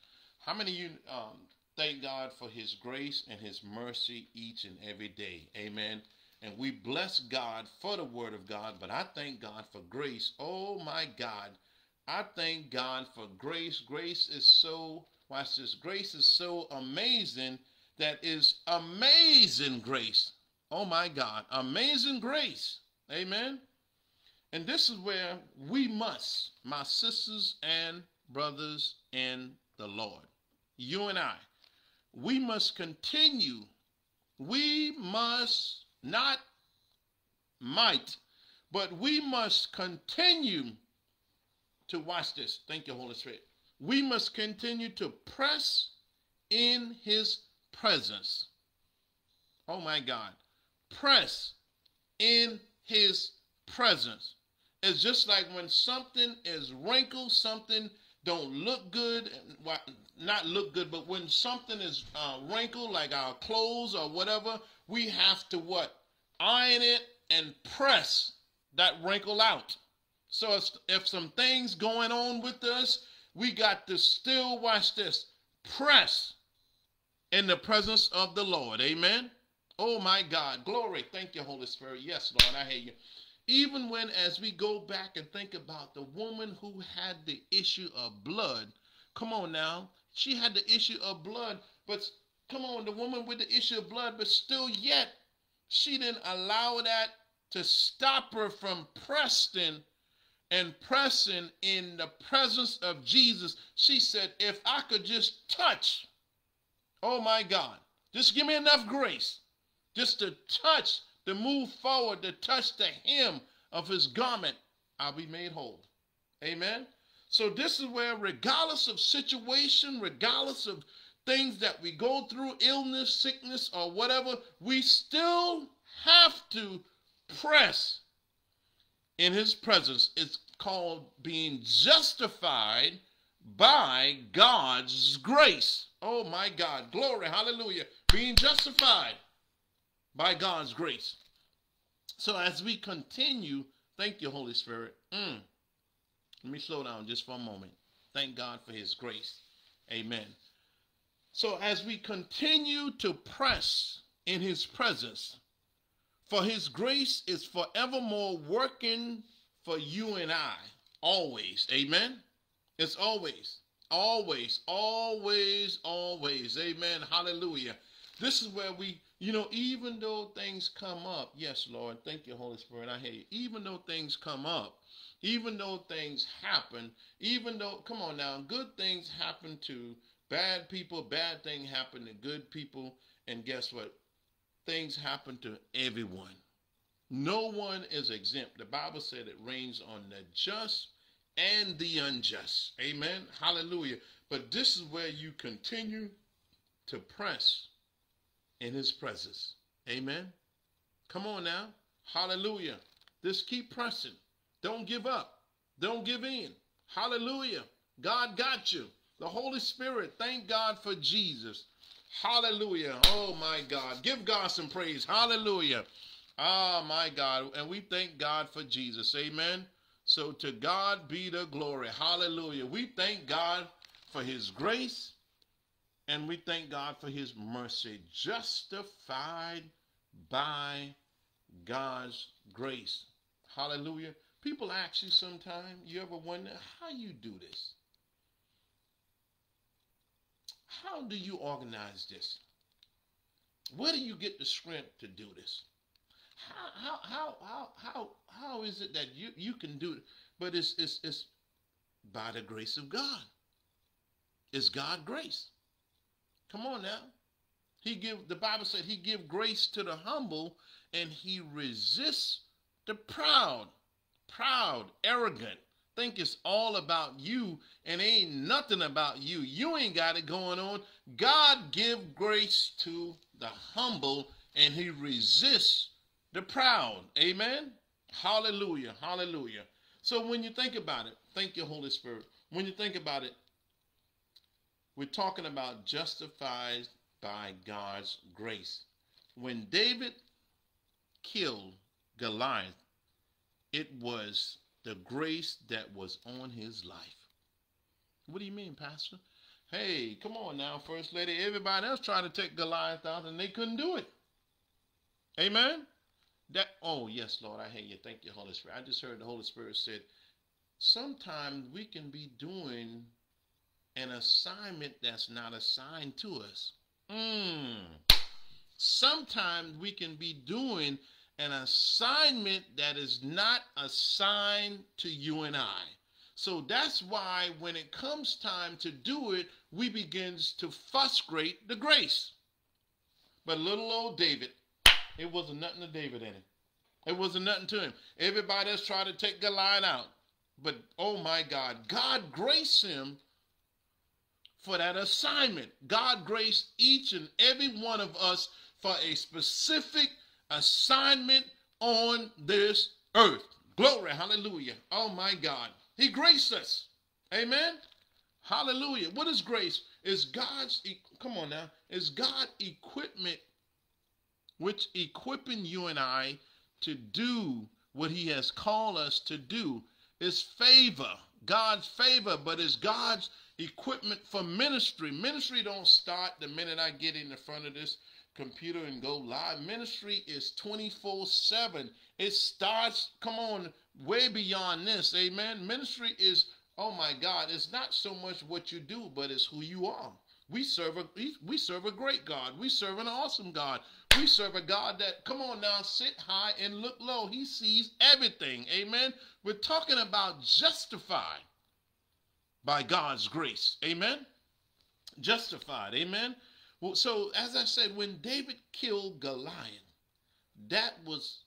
[SPEAKER 1] how many of you um, thank God for his grace and his mercy each and every day? Amen. And we bless God for the word of God, but I thank God for grace. Oh my God. I thank God for grace. Grace is so, watch this, grace is so amazing that is amazing grace. Oh my God, amazing grace. Amen. And this is where we must, my sisters and brothers in the Lord, you and I, we must continue. We must not might, but we must continue to watch this. Thank you, Holy Spirit. We must continue to press in his presence. Oh my God. Press in his presence. It's just like when something is wrinkled, something don't look good, not look good, but when something is uh, wrinkled, like our clothes or whatever, we have to what? Iron it and press that wrinkle out. So if, if some things going on with us, we got to still watch this. Press in the presence of the Lord. Amen. Oh my God. Glory. Thank you, Holy Spirit. Yes, Lord, I hear you. Even when, as we go back and think about the woman who had the issue of blood, come on now, she had the issue of blood, but come on, the woman with the issue of blood, but still yet, she didn't allow that to stop her from pressing and pressing in the presence of Jesus. She said, If I could just touch, oh my God, just give me enough grace just to touch, to move forward, to touch the hem of his garment, I'll be made whole. Amen. So this is where, regardless of situation, regardless of things that we go through, illness, sickness, or whatever, we still have to press in his presence. It's called being justified by God's grace. Oh my God. Glory. Hallelujah. Being justified by God's grace. So as we continue, thank you, Holy Spirit. Mm, let me slow down just for a moment. Thank God for his grace. Amen. So as we continue to press in his presence, for his grace is forevermore working for you and I, always. Amen. It's always, always, always, always. Amen. Hallelujah. This is where we, you know, even though things come up, yes, Lord, thank you, Holy Spirit. I hear you. Even though things come up, even though things happen, even though, come on now, good things happen to bad people, bad things happen to good people, and guess what? things happen to everyone. No one is exempt. The Bible said it rains on the just and the unjust. Amen. Hallelujah. But this is where you continue to press in his presence. Amen. Come on now. Hallelujah. Just keep pressing. Don't give up. Don't give in. Hallelujah. God got you. The Holy Spirit. Thank God for Jesus. Hallelujah. Oh my God. Give God some praise. Hallelujah. Ah, my God. And we thank God for Jesus. Amen. So to God be the glory. Hallelujah. We thank God for his grace and we thank God for his mercy. Justified by God's grace. Hallelujah. People ask you sometime, you ever wonder how you do this? How do you organize this? Where do you get the strength to do this? How how how how how, how is it that you, you can do it? But it's it's it's by the grace of God. It's God grace. Come on now. He give the Bible said he give grace to the humble and he resists the proud, proud, arrogant, think it's all about you and ain't nothing about you. You ain't got it going on. God give grace to the humble and he resists the proud. Amen. Hallelujah. Hallelujah. So when you think about it, thank you, Holy Spirit. When you think about it, we're talking about justified by God's grace. When David killed Goliath, it was the grace that was on his life. What do you mean, Pastor? Hey, come on now, First Lady. Everybody else tried to take Goliath out and they couldn't do it. Amen? That oh yes, Lord, I hear you. Thank you, Holy Spirit. I just heard the Holy Spirit said, sometimes we can be doing an assignment that's not assigned to us. Mm. Sometimes we can be doing an assignment that is not assigned to you and I. So that's why when it comes time to do it, we begins to frustrate the grace. But little old David, it wasn't nothing to David in it. It wasn't nothing to him. Everybody else tried to take Goliath out. But oh my God, God graced him for that assignment. God graced each and every one of us for a specific assignment on this earth. Glory, hallelujah. Oh my God. He graced us. Amen. Hallelujah. What is grace? Is God's, come on now, is God equipment which equipping you and I to do what he has called us to do is favor, God's favor, but it's God's equipment for ministry. Ministry don't start the minute I get in the front of this computer and go live. Ministry is 24 7. It starts, come on, way beyond this. Amen. Ministry is, oh my God, it's not so much what you do, but it's who you are. We serve a we serve a great God. We serve an awesome God. We serve a God that come on now, sit high and look low. He sees everything. Amen. We're talking about justified by God's grace. Amen. Justified. Amen. Well, so as I said, when David killed Goliath, that was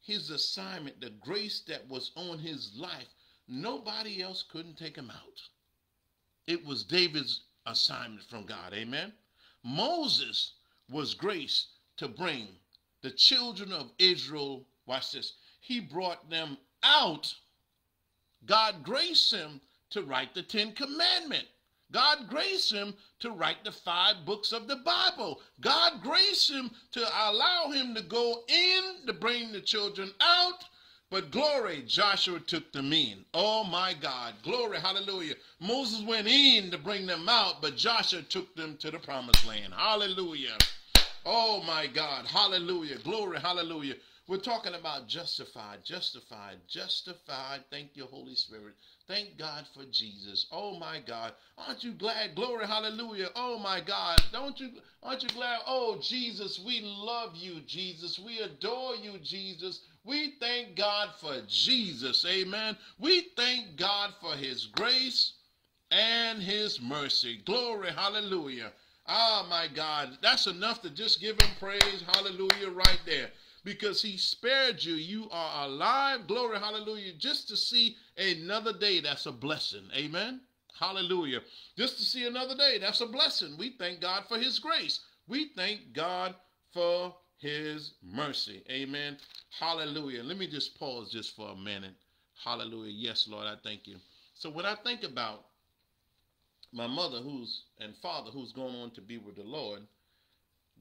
[SPEAKER 1] his assignment, the grace that was on his life. Nobody else couldn't take him out. It was David's assignment from God. Amen. Moses was grace to bring the children of Israel, watch this, he brought them out. God graced him to write the Ten Commandments. God graced him to write the five books of the Bible. God graced him to allow him to go in to bring the children out. But glory, Joshua took them in. Oh my God. Glory, hallelujah. Moses went in to bring them out, but Joshua took them to the promised land. Hallelujah. Oh my God. Hallelujah. Glory. Hallelujah. We're talking about justified, justified, justified. Thank you, Holy Spirit. Thank God for Jesus. Oh my God. Aren't you glad? Glory, hallelujah. Oh my God. Don't you aren't you glad? Oh Jesus, we love you, Jesus. We adore you, Jesus. We thank God for Jesus. Amen. We thank God for his grace and his mercy. Glory, hallelujah. Oh my God, that's enough to just give him praise. Hallelujah, right there. Because he spared you. You are alive. Glory, hallelujah. Just to see another day, that's a blessing. Amen. Hallelujah. Just to see another day, that's a blessing. We thank God for his grace. We thank God for his mercy. Amen. Hallelujah. Let me just pause just for a minute. Hallelujah. Yes, Lord, I thank you. So when I think about my mother who's and father who's going on to be with the Lord,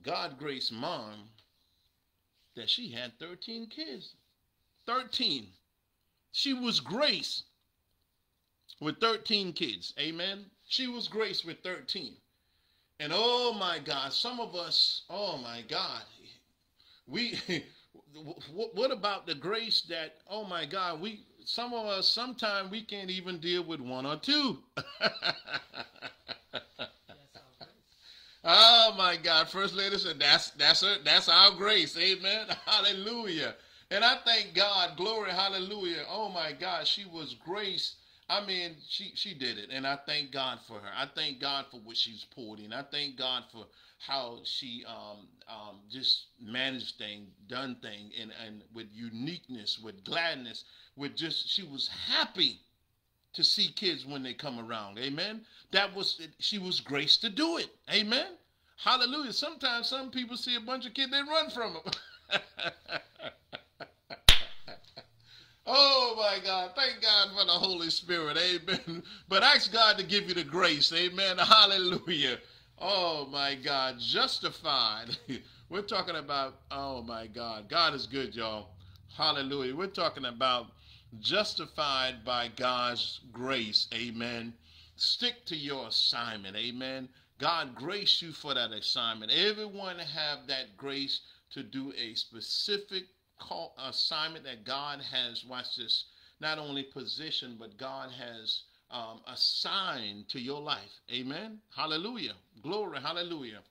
[SPEAKER 1] God graced mom that she had 13 kids. 13. She was graced with 13 kids. Amen. She was graced with 13. And oh my God, some of us, oh my God, we what about the grace that oh my God, we some of us sometimes we can't even deal with one or two. oh my God, First Lady said that's that's her, that's our grace. Amen. Hallelujah. And I thank God, glory, hallelujah. Oh my God, she was grace. I mean, she she did it, and I thank God for her. I thank God for what she's poured in. I thank God for how she um, um, just managed things, done things, and, and with uniqueness, with gladness, with just, she was happy to see kids when they come around. Amen. That was, she was graced to do it. Amen. Hallelujah. Sometimes some people see a bunch of kids, they run from them. Oh my God. Thank God for the Holy Spirit. Amen. But ask God to give you the grace. Amen. Hallelujah. Oh my God, justified. We're talking about, oh my God, God is good, y'all. Hallelujah. We're talking about justified by God's grace. Amen. Stick to your assignment. Amen. God grace you for that assignment. Everyone have that grace to do a specific call, assignment that God has, watch this, not only positioned, but God has um, assigned to your life. Amen. Hallelujah. Glory. Hallelujah.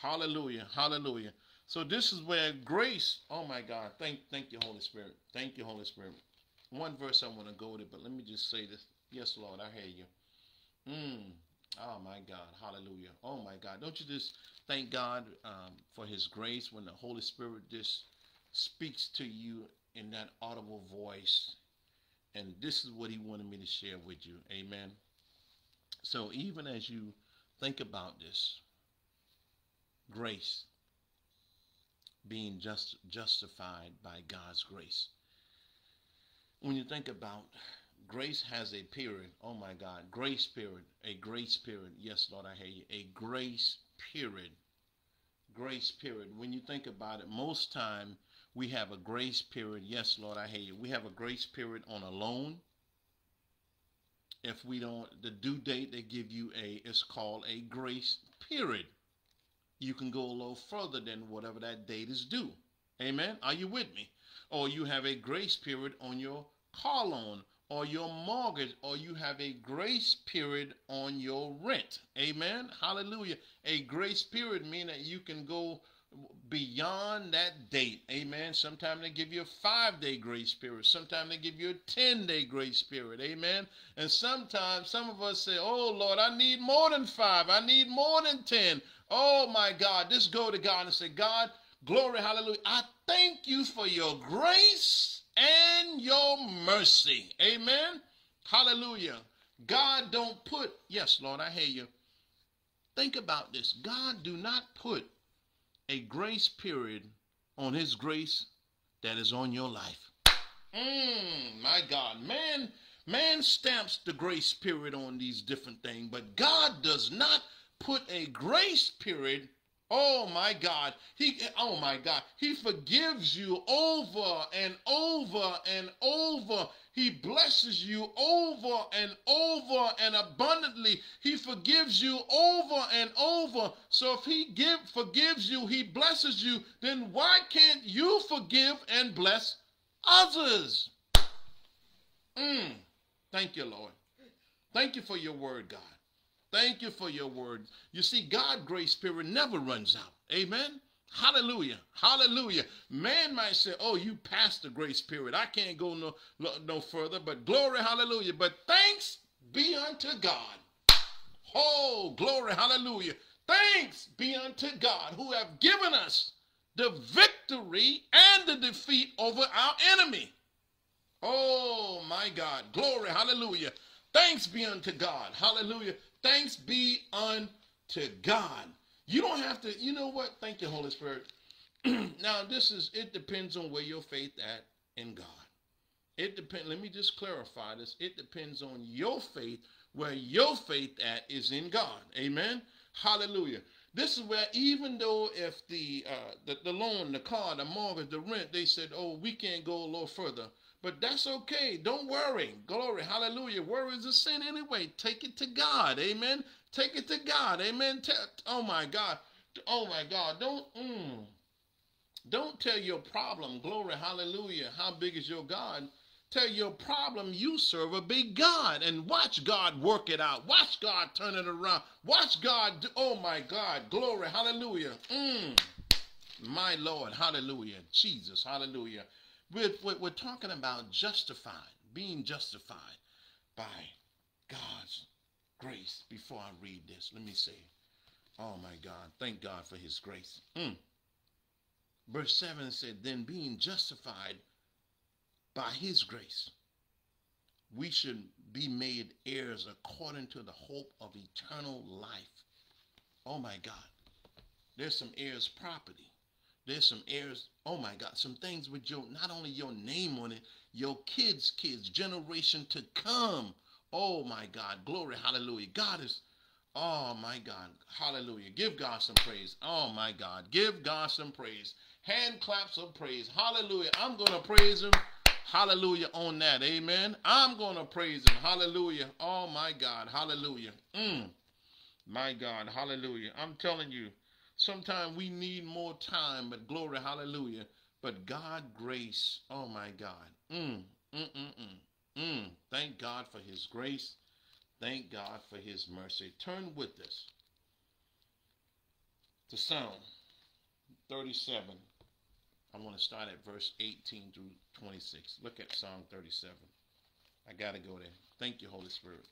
[SPEAKER 1] Hallelujah. Hallelujah. So this is where grace. Oh my God. Thank, thank you, Holy Spirit. Thank you, Holy Spirit. One verse I want to go to, but let me just say this. Yes, Lord, I hear you. Mm. Oh my God. Hallelujah. Oh my God. Don't you just thank God um, for His grace when the Holy Spirit just speaks to you in that audible voice and this is what he wanted me to share with you. Amen. So even as you think about this, grace being just justified by God's grace. When you think about grace has a period. Oh my God. Grace period. A grace period. Yes, Lord, I hear you. A grace period. Grace period. When you think about it, most time we have a grace period. Yes, Lord, I hear you. We have a grace period on a loan. If we don't, the due date they give you a is called a grace period. You can go a little further than whatever that date is due. Amen. Are you with me? Or you have a grace period on your car loan or your mortgage, or you have a grace period on your rent. Amen. Hallelujah. A grace period means that you can go beyond that date. Amen. Sometimes they give you a five day grace period. Sometimes they give you a 10 day grace period. Amen. And sometimes some of us say, Oh Lord, I need more than five. I need more than 10. Oh my God. Just go to God and say, God, glory, hallelujah. I thank you for your grace and your mercy. Amen. Hallelujah. God don't put, yes, Lord, I hear you. Think about this. God do not put a grace period on his grace that is on your life. Mm, my God. Man, man stamps the grace period on these different things, but God does not put a grace period Oh my God. He oh my God. He forgives you over and over and over. He blesses you over and over and abundantly. He forgives you over and over. So if he give forgives you, he blesses you, then why can't you forgive and bless others? Mm. Thank you, Lord. Thank you for your word, God. Thank you for your word. You see, God grace period never runs out. Amen. Hallelujah. Hallelujah. Man might say, oh, you passed the grace period. I can't go no, no, no further, but glory, hallelujah. But thanks be unto God. Oh, glory, hallelujah. Thanks be unto God who have given us the victory and the defeat over our enemy. Oh, my God. Glory, hallelujah. Thanks be unto God. Hallelujah. Thanks be unto God. You don't have to, you know what? Thank you, Holy Spirit. now, this is, it depends on where your faith at in God. It depends, let me just clarify this. It depends on your faith, where your faith at is in God. Amen. Hallelujah. This is where even though if the, uh, the the loan, the car, the mortgage, the rent, they said, oh, we can't go a little further. But that's okay. Don't worry. Glory. Hallelujah. Worry is a sin anyway. Take it to God. Amen. Take it to God. Amen. oh my God. Oh my God. Don't mm, don't tell your problem. Glory. Hallelujah. How big is your God? Tell your problem you serve a big God and watch God work it out. Watch God turn it around. Watch God. Do, oh my God. Glory. Hallelujah. Mm, my Lord. Hallelujah. Jesus. Hallelujah. We're, we're, talking about justified, being justified by God's grace. Before I read this, let me say, oh my God, thank God for his grace. Mm. Verse 7 said, Then being justified by his grace, we should be made heirs according to the hope of eternal life. Oh my God. There's some heirs property. There's some heirs, oh my God, some things with your, not only your name on it, your kids' kids, generation to come. Oh my God, glory, hallelujah. God is, oh my God, hallelujah. Give God some praise. Oh my God, give God some praise. Hand claps of praise. Hallelujah. I'm going to praise him. Hallelujah on that. Amen. I'm going to praise him. Hallelujah. Oh my God. Hallelujah. Mm. My God. Hallelujah. I'm telling you. Sometimes we need more time, but glory, hallelujah. But God grace, oh my God. Mm, mm, mm, mm, mm. Thank God for his grace. Thank God for his mercy. Turn with us to Psalm 37. I'm going to start at verse 18 through 26. Look at Psalm 37. I got to go there. Thank you, Holy Spirit.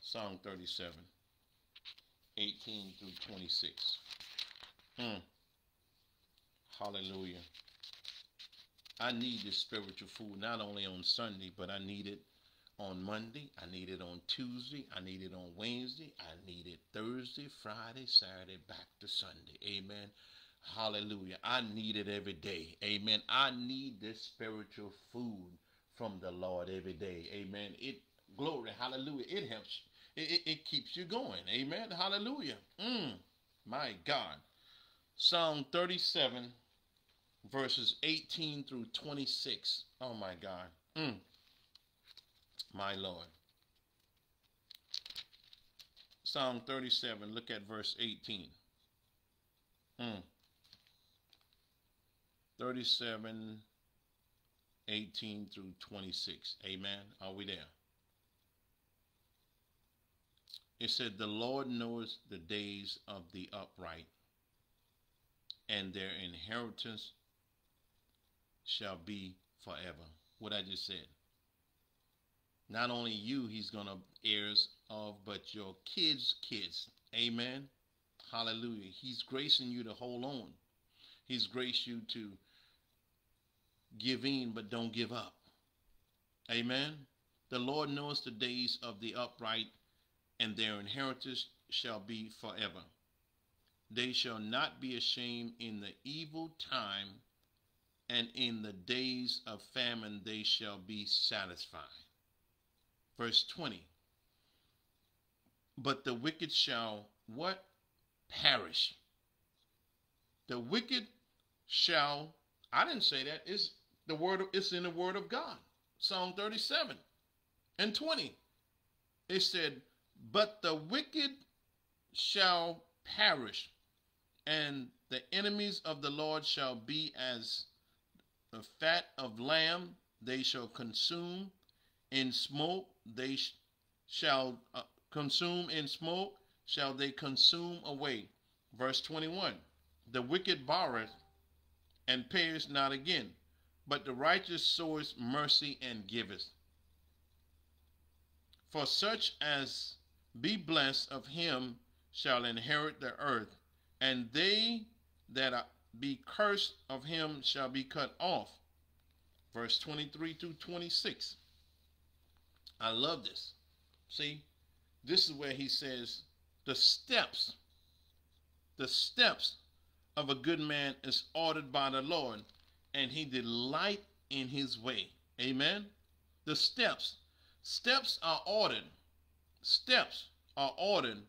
[SPEAKER 1] Psalm 37. 18 through 26. Mm. Hallelujah. I need this spiritual food not only on Sunday, but I need it on Monday. I need it on Tuesday. I need it on Wednesday. I need it Thursday, Friday, Saturday, back to Sunday. Amen. Hallelujah. I need it every day. Amen. I need this spiritual food from the Lord every day. Amen. It glory, hallelujah. It helps. It, it, it keeps you going. Amen. Hallelujah. Mm, my God. Psalm 37, verses 18 through 26. Oh my God. Mm, my Lord. Psalm 37, look at verse 18. Mm. 37, 18 through 26. Amen. Are we there? It said, The Lord knows the days of the upright, and their inheritance shall be forever. What I just said. Not only you, he's going to heirs of, but your kids' kids. Amen. Hallelujah. He's gracing you to hold on. He's graced you to give in, but don't give up. Amen. The Lord knows the days of the upright, and their inheritance shall be forever. They shall not be ashamed in the evil time, and in the days of famine they shall be satisfied. Verse 20. But the wicked shall what? Perish. The wicked shall, I didn't say that, it's the word it's in the word of God. Psalm 37 and 20. It said, But the wicked shall perish, and the enemies of the Lord shall be as the fat of lamb, they shall consume in smoke, they sh- shall uh, consume in smoke, shall they consume away. Verse 21 The wicked borroweth and payeth not again but the righteous soweth mercy and giveth. For such as be blessed of him shall inherit the earth, and they that be cursed of him shall be cut off. Verse 23 through 26. I love this. See, this is where he says, the steps, the steps of a good man is ordered by the Lord, and he delight in his way. Amen. The steps. Steps are ordered. Steps are ordered,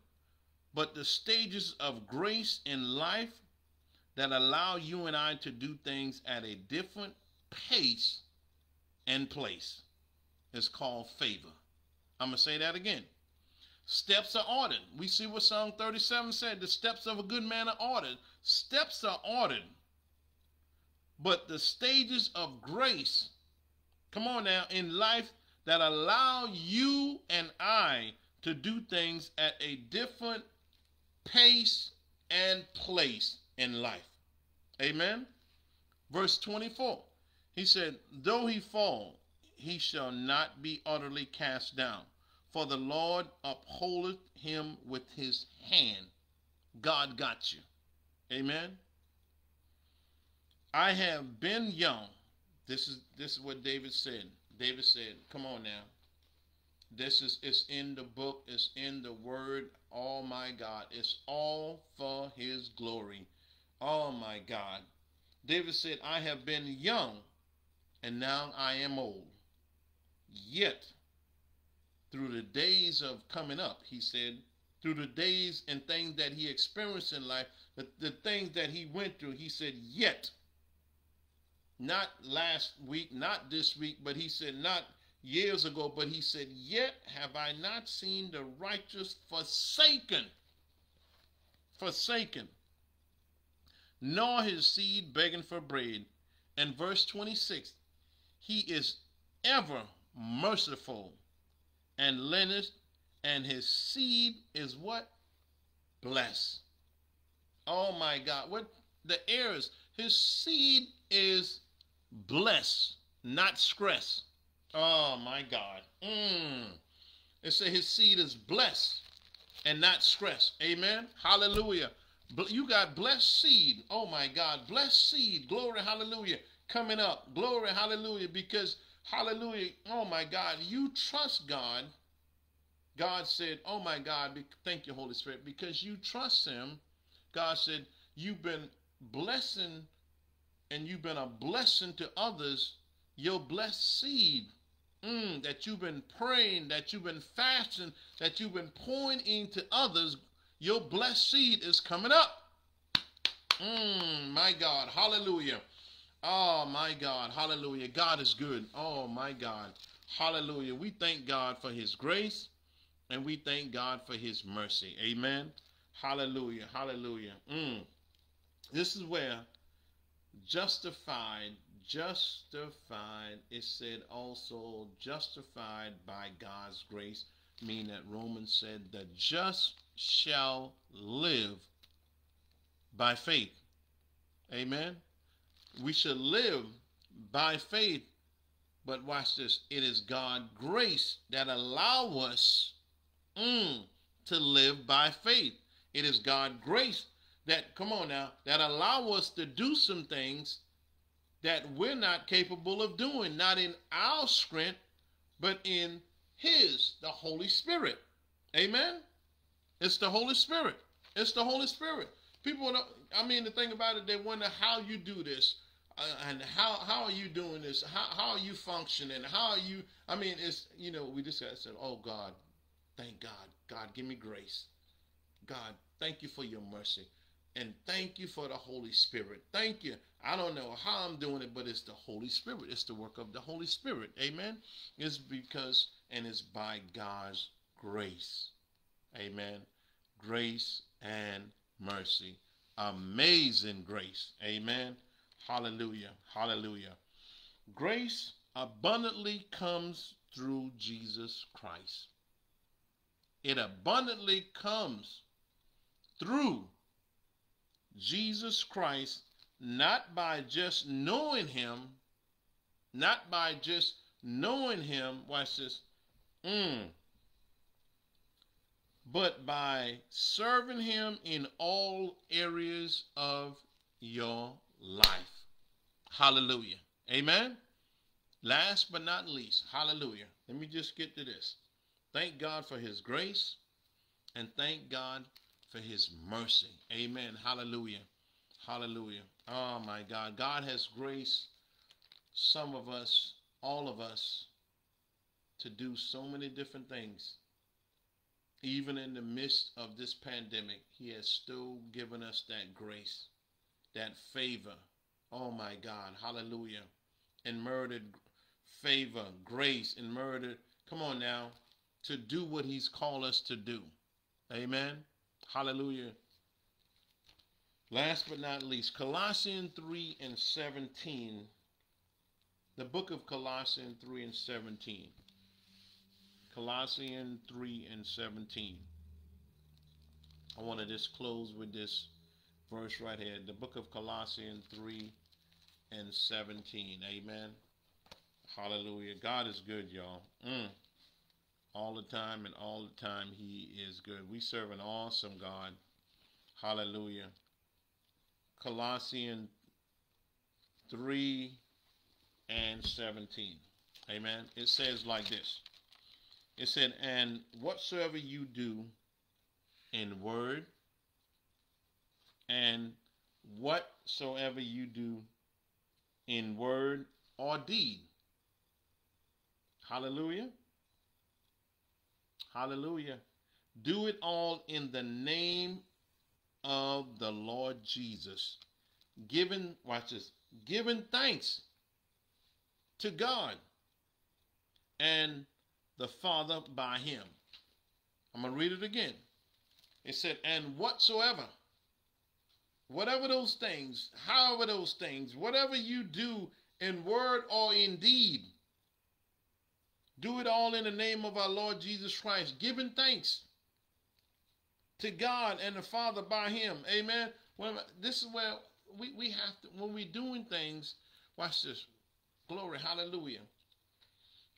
[SPEAKER 1] but the stages of grace in life that allow you and I to do things at a different pace and place is called favor. I'm going to say that again. Steps are ordered. We see what Psalm 37 said. The steps of a good man are ordered. Steps are ordered but the stages of grace, come on now, in life that allow you and I to do things at a different pace and place in life. Amen. Verse 24, he said, Though he fall, he shall not be utterly cast down, for the Lord upholdeth him with his hand. God got you. Amen. I have been young. This is this is what David said. David said, "Come on now. This is it's in the book. It's in the word. Oh my God! It's all for His glory. Oh my God!" David said, "I have been young, and now I am old. Yet, through the days of coming up, he said, through the days and things that he experienced in life, the, the things that he went through, he said, yet." not last week, not this week, but he said, not years ago, but he said, Yet have I not seen the righteous forsaken, forsaken, nor his seed begging for bread. And verse 26, he is ever merciful and lendeth, and his seed is what? Blessed. Oh my God. What the heirs, his seed is bless, not stress. Oh my God. Mm. It says his seed is blessed and not stressed. Amen. Hallelujah. You got blessed seed. Oh my God. Blessed seed. Glory. Hallelujah. Coming up. Glory. Hallelujah. Because, hallelujah. Oh my God. You trust God. God said, Oh my God. Thank you, Holy Spirit. Because you trust Him. God said, You've been blessing and you've been a blessing to others your blessed seed mm, that you've been praying, that you've been fasting, that you've been pouring into others, your blessed seed is coming up. Mm, my God, hallelujah. Oh, my God, hallelujah. God is good. Oh, my God, hallelujah. We thank God for his grace and we thank God for his mercy. Amen. Hallelujah, hallelujah. Mm. This is where justified justified, it said also justified by God's grace, meaning that Romans said the just shall live by faith. Amen. We should live by faith, but watch this. It is God grace that allow us mm, to live by faith. It is God grace that, come on now, that allow us to do some things that we're not capable of doing, not in our strength, but in His, the Holy Spirit. Amen? It's the Holy Spirit. It's the Holy Spirit. People, I mean, the thing about it, they wonder how you do this. Uh, and how how are you doing this? How how are you functioning? How are you? I mean, it's you know we just said, oh God, thank God, God give me grace, God thank you for your mercy, and thank you for the Holy Spirit. Thank you. I don't know how I'm doing it, but it's the Holy Spirit. It's the work of the Holy Spirit. Amen. It's because and it's by God's grace. Amen. Grace and mercy. Amazing grace. Amen. Hallelujah. Hallelujah. Grace abundantly comes through Jesus Christ. It abundantly comes through Jesus Christ, not by just knowing him, not by just knowing him, watch this, mm, but by serving him in all areas of your life. Hallelujah. Amen. Last but not least, hallelujah. Let me just get to this. Thank God for his grace and thank God for his mercy. Amen. Hallelujah. Hallelujah. Oh my God. God has grace some of us, all of us, to do so many different things. Even in the midst of this pandemic, he has still given us that grace, that favor. Oh my God. Hallelujah. And murdered favor, grace, and murdered. Come on now. To do what he's called us to do. Amen. Hallelujah. Last but not least, Colossians 3 and 17. The book of Colossians 3 and 17. Colossians 3 and 17. I want to just close with this verse right here. The book of Colossians 3 and 17. Amen. Hallelujah. God is good, y'all. Mm all the time, and all the time He is good. We serve an awesome God. Hallelujah. Colossians 3 and 17. Amen. It says like this It said, And whatsoever you do in word, and whatsoever you do in word or deed. Hallelujah Hallelujah. Do it all in the name of the Lord Jesus. Giving, watch this, giving thanks to God and the Father by him. I'm going to read it again. It said, and whatsoever, whatever those things, however those things, whatever you do in word or in deed, do it all in the name of our Lord Jesus Christ, giving thanks to God and the Father by Him. Amen. Well, this is where we, we have to, when we're doing things, watch this. Glory, hallelujah.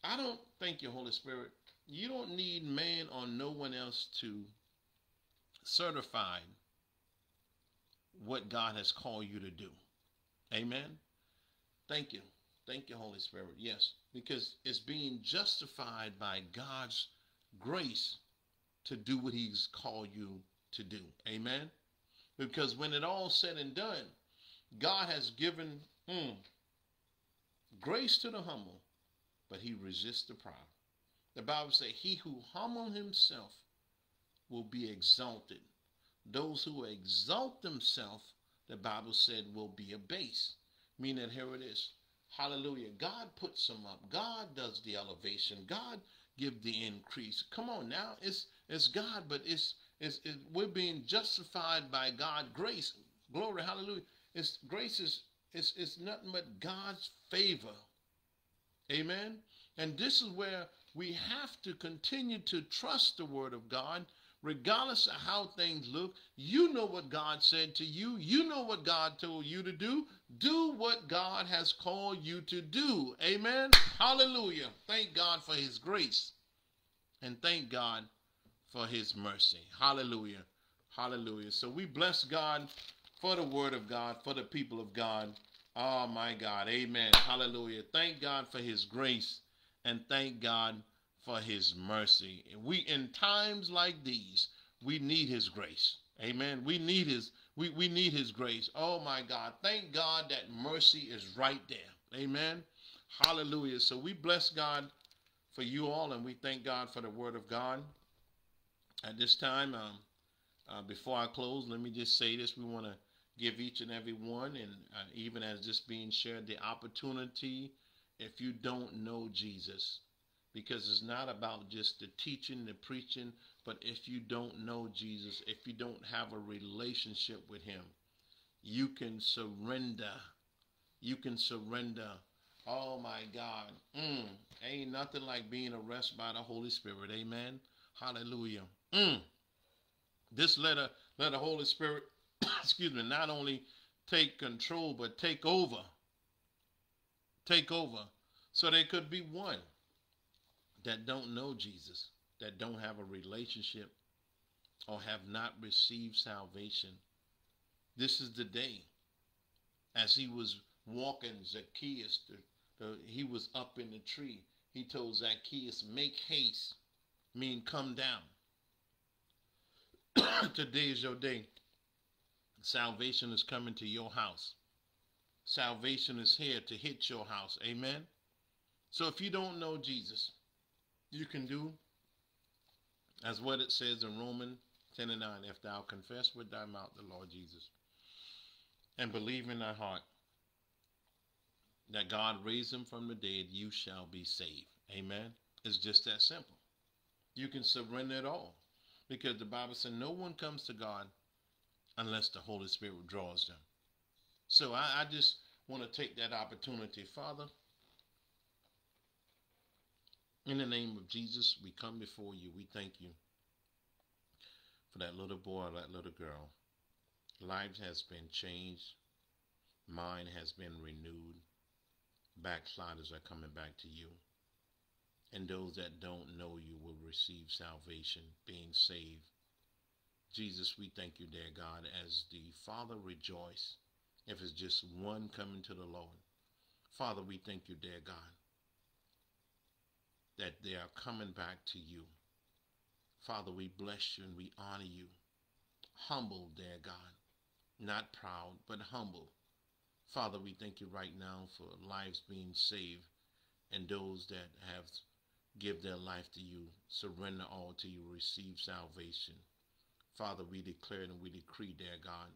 [SPEAKER 1] I don't thank you, Holy Spirit. You don't need man or no one else to certify what God has called you to do. Amen. Thank you. Thank you, Holy Spirit. Yes, because it's being justified by God's grace to do what He's called you to do. Amen. Because when it all said and done, God has given, hmm, Grace to the humble, but he resists the proud. The Bible says, He who humble himself will be exalted. Those who exalt themselves, the Bible said, will be abased. Meaning, here it is. Hallelujah. God puts them up. God does the elevation. God give the increase. Come on now. It's it's God, but it's it's, it's we're being justified by God grace. Glory, hallelujah. It's grace is it's, it's nothing but God's favor. Amen. And this is where we have to continue to trust the word of God regardless of how things look. You know what God said to you. You know what God told you to do. Do what God has called you to do. Amen. Hallelujah. Thank God for his grace. And thank God for his mercy. Hallelujah. Hallelujah. So we bless God for the word of God, for the people of God. Oh my God. Amen. Hallelujah. Thank God for his grace and thank God for his mercy. We in times like these, we need his grace. Amen. We need his we, we need his grace. Oh my God. Thank God that mercy is right there. Amen. Hallelujah. So we bless God for you all and we thank God for the word of God. At this time, um, uh, before I close, let me just say this. We want to give each and every one, and uh, even as this being shared, the opportunity if you don't know Jesus, because it's not about just the teaching, the preaching, but if you don't know Jesus, if you don't have a relationship with Him, you can surrender. You can surrender. Oh my God. Mm, ain't nothing like being arrested by the Holy Spirit. Amen. Hallelujah. Mm. This letter, let the Holy Spirit, excuse me, not only take control, but take over. Take over. So they could be one that don't know Jesus, that don't have a relationship or have not received salvation. This is the day. As he was walking, Zacchaeus, the, the, he was up in the tree. He told Zacchaeus, make haste, mean come down. Today is your day. Salvation is coming to your house. Salvation is here to hit your house. Amen. So if you don't know Jesus, you can do as what it says in Romans 10 and 9. If thou confess with thy mouth the Lord Jesus and believe in thy heart that God raised him from the dead, you shall be saved. Amen. It's just that simple. You can surrender it all because the Bible says no one comes to God unless the Holy Spirit draws them. So I, I just want to take that opportunity, Father. In the name of Jesus, we come before you. We thank you for that little boy that little girl. Lives has been changed. Mind has been renewed. Backsliders are coming back to you. And those that don't know you will receive salvation, being saved. Jesus, we thank you, dear God, as the Father rejoice if it's just one coming to the Lord. Father, we thank you, dear God, that they are coming back to you. Father, we bless you and we honor you. Humble, dear God, not proud, but humble. Father, we thank you right now for lives being saved and those that have give their life to you, surrender all to you, receive salvation. Father, we declare and we decree, dear God,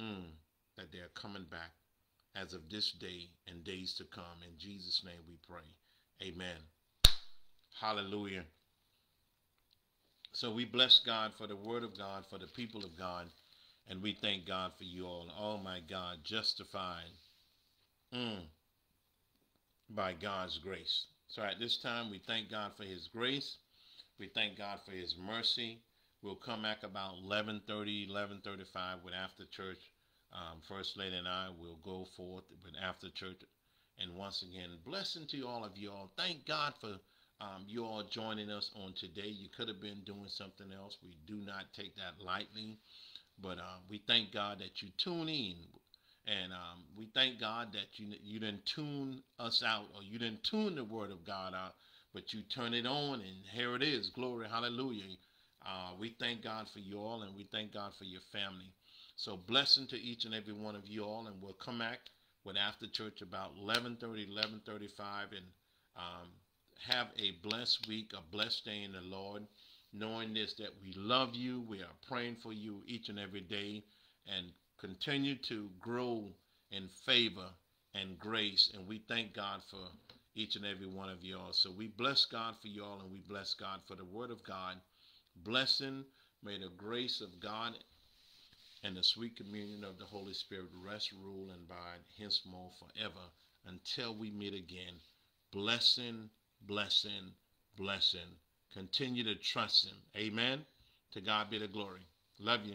[SPEAKER 1] mm, that they're coming back as of this day and days to come. In Jesus' name we pray. Amen. Hallelujah. So we bless God for the word of God, for the people of God, and we thank God for you all. Oh my God, justified mm, by God's grace. So at this time, we thank God for his grace. We thank God for his mercy. We'll come back about 11.30, 11.35 with after church. Um, First Lady and I will go forth with after church. And once again, blessing to all of you all. Thank God for um, you all joining us on today. You could have been doing something else. We do not take that lightly. But uh, we thank God that you tune in. And um, we thank God that you you didn't tune us out or you didn't tune the word of God out, but you turn it on and here it is. Glory, hallelujah. Uh, we thank God for you all and we thank God for your family. So blessing to each and every one of you all and we'll come back with after church about 11:30, 11:35, and um, have a blessed week, a blessed day in the Lord. Knowing this, that we love you, we are praying for you each and every day, and continue to grow in favor and grace. And we thank God for each and every one of y'all. So we bless God for y'all, and we bless God for the Word of God. Blessing, may the grace of God and the sweet communion of the Holy Spirit rest, rule, and abide henceforth forever until we meet again. Blessing, blessing, blessing. Continue to trust Him. Amen. To God be the glory. Love you.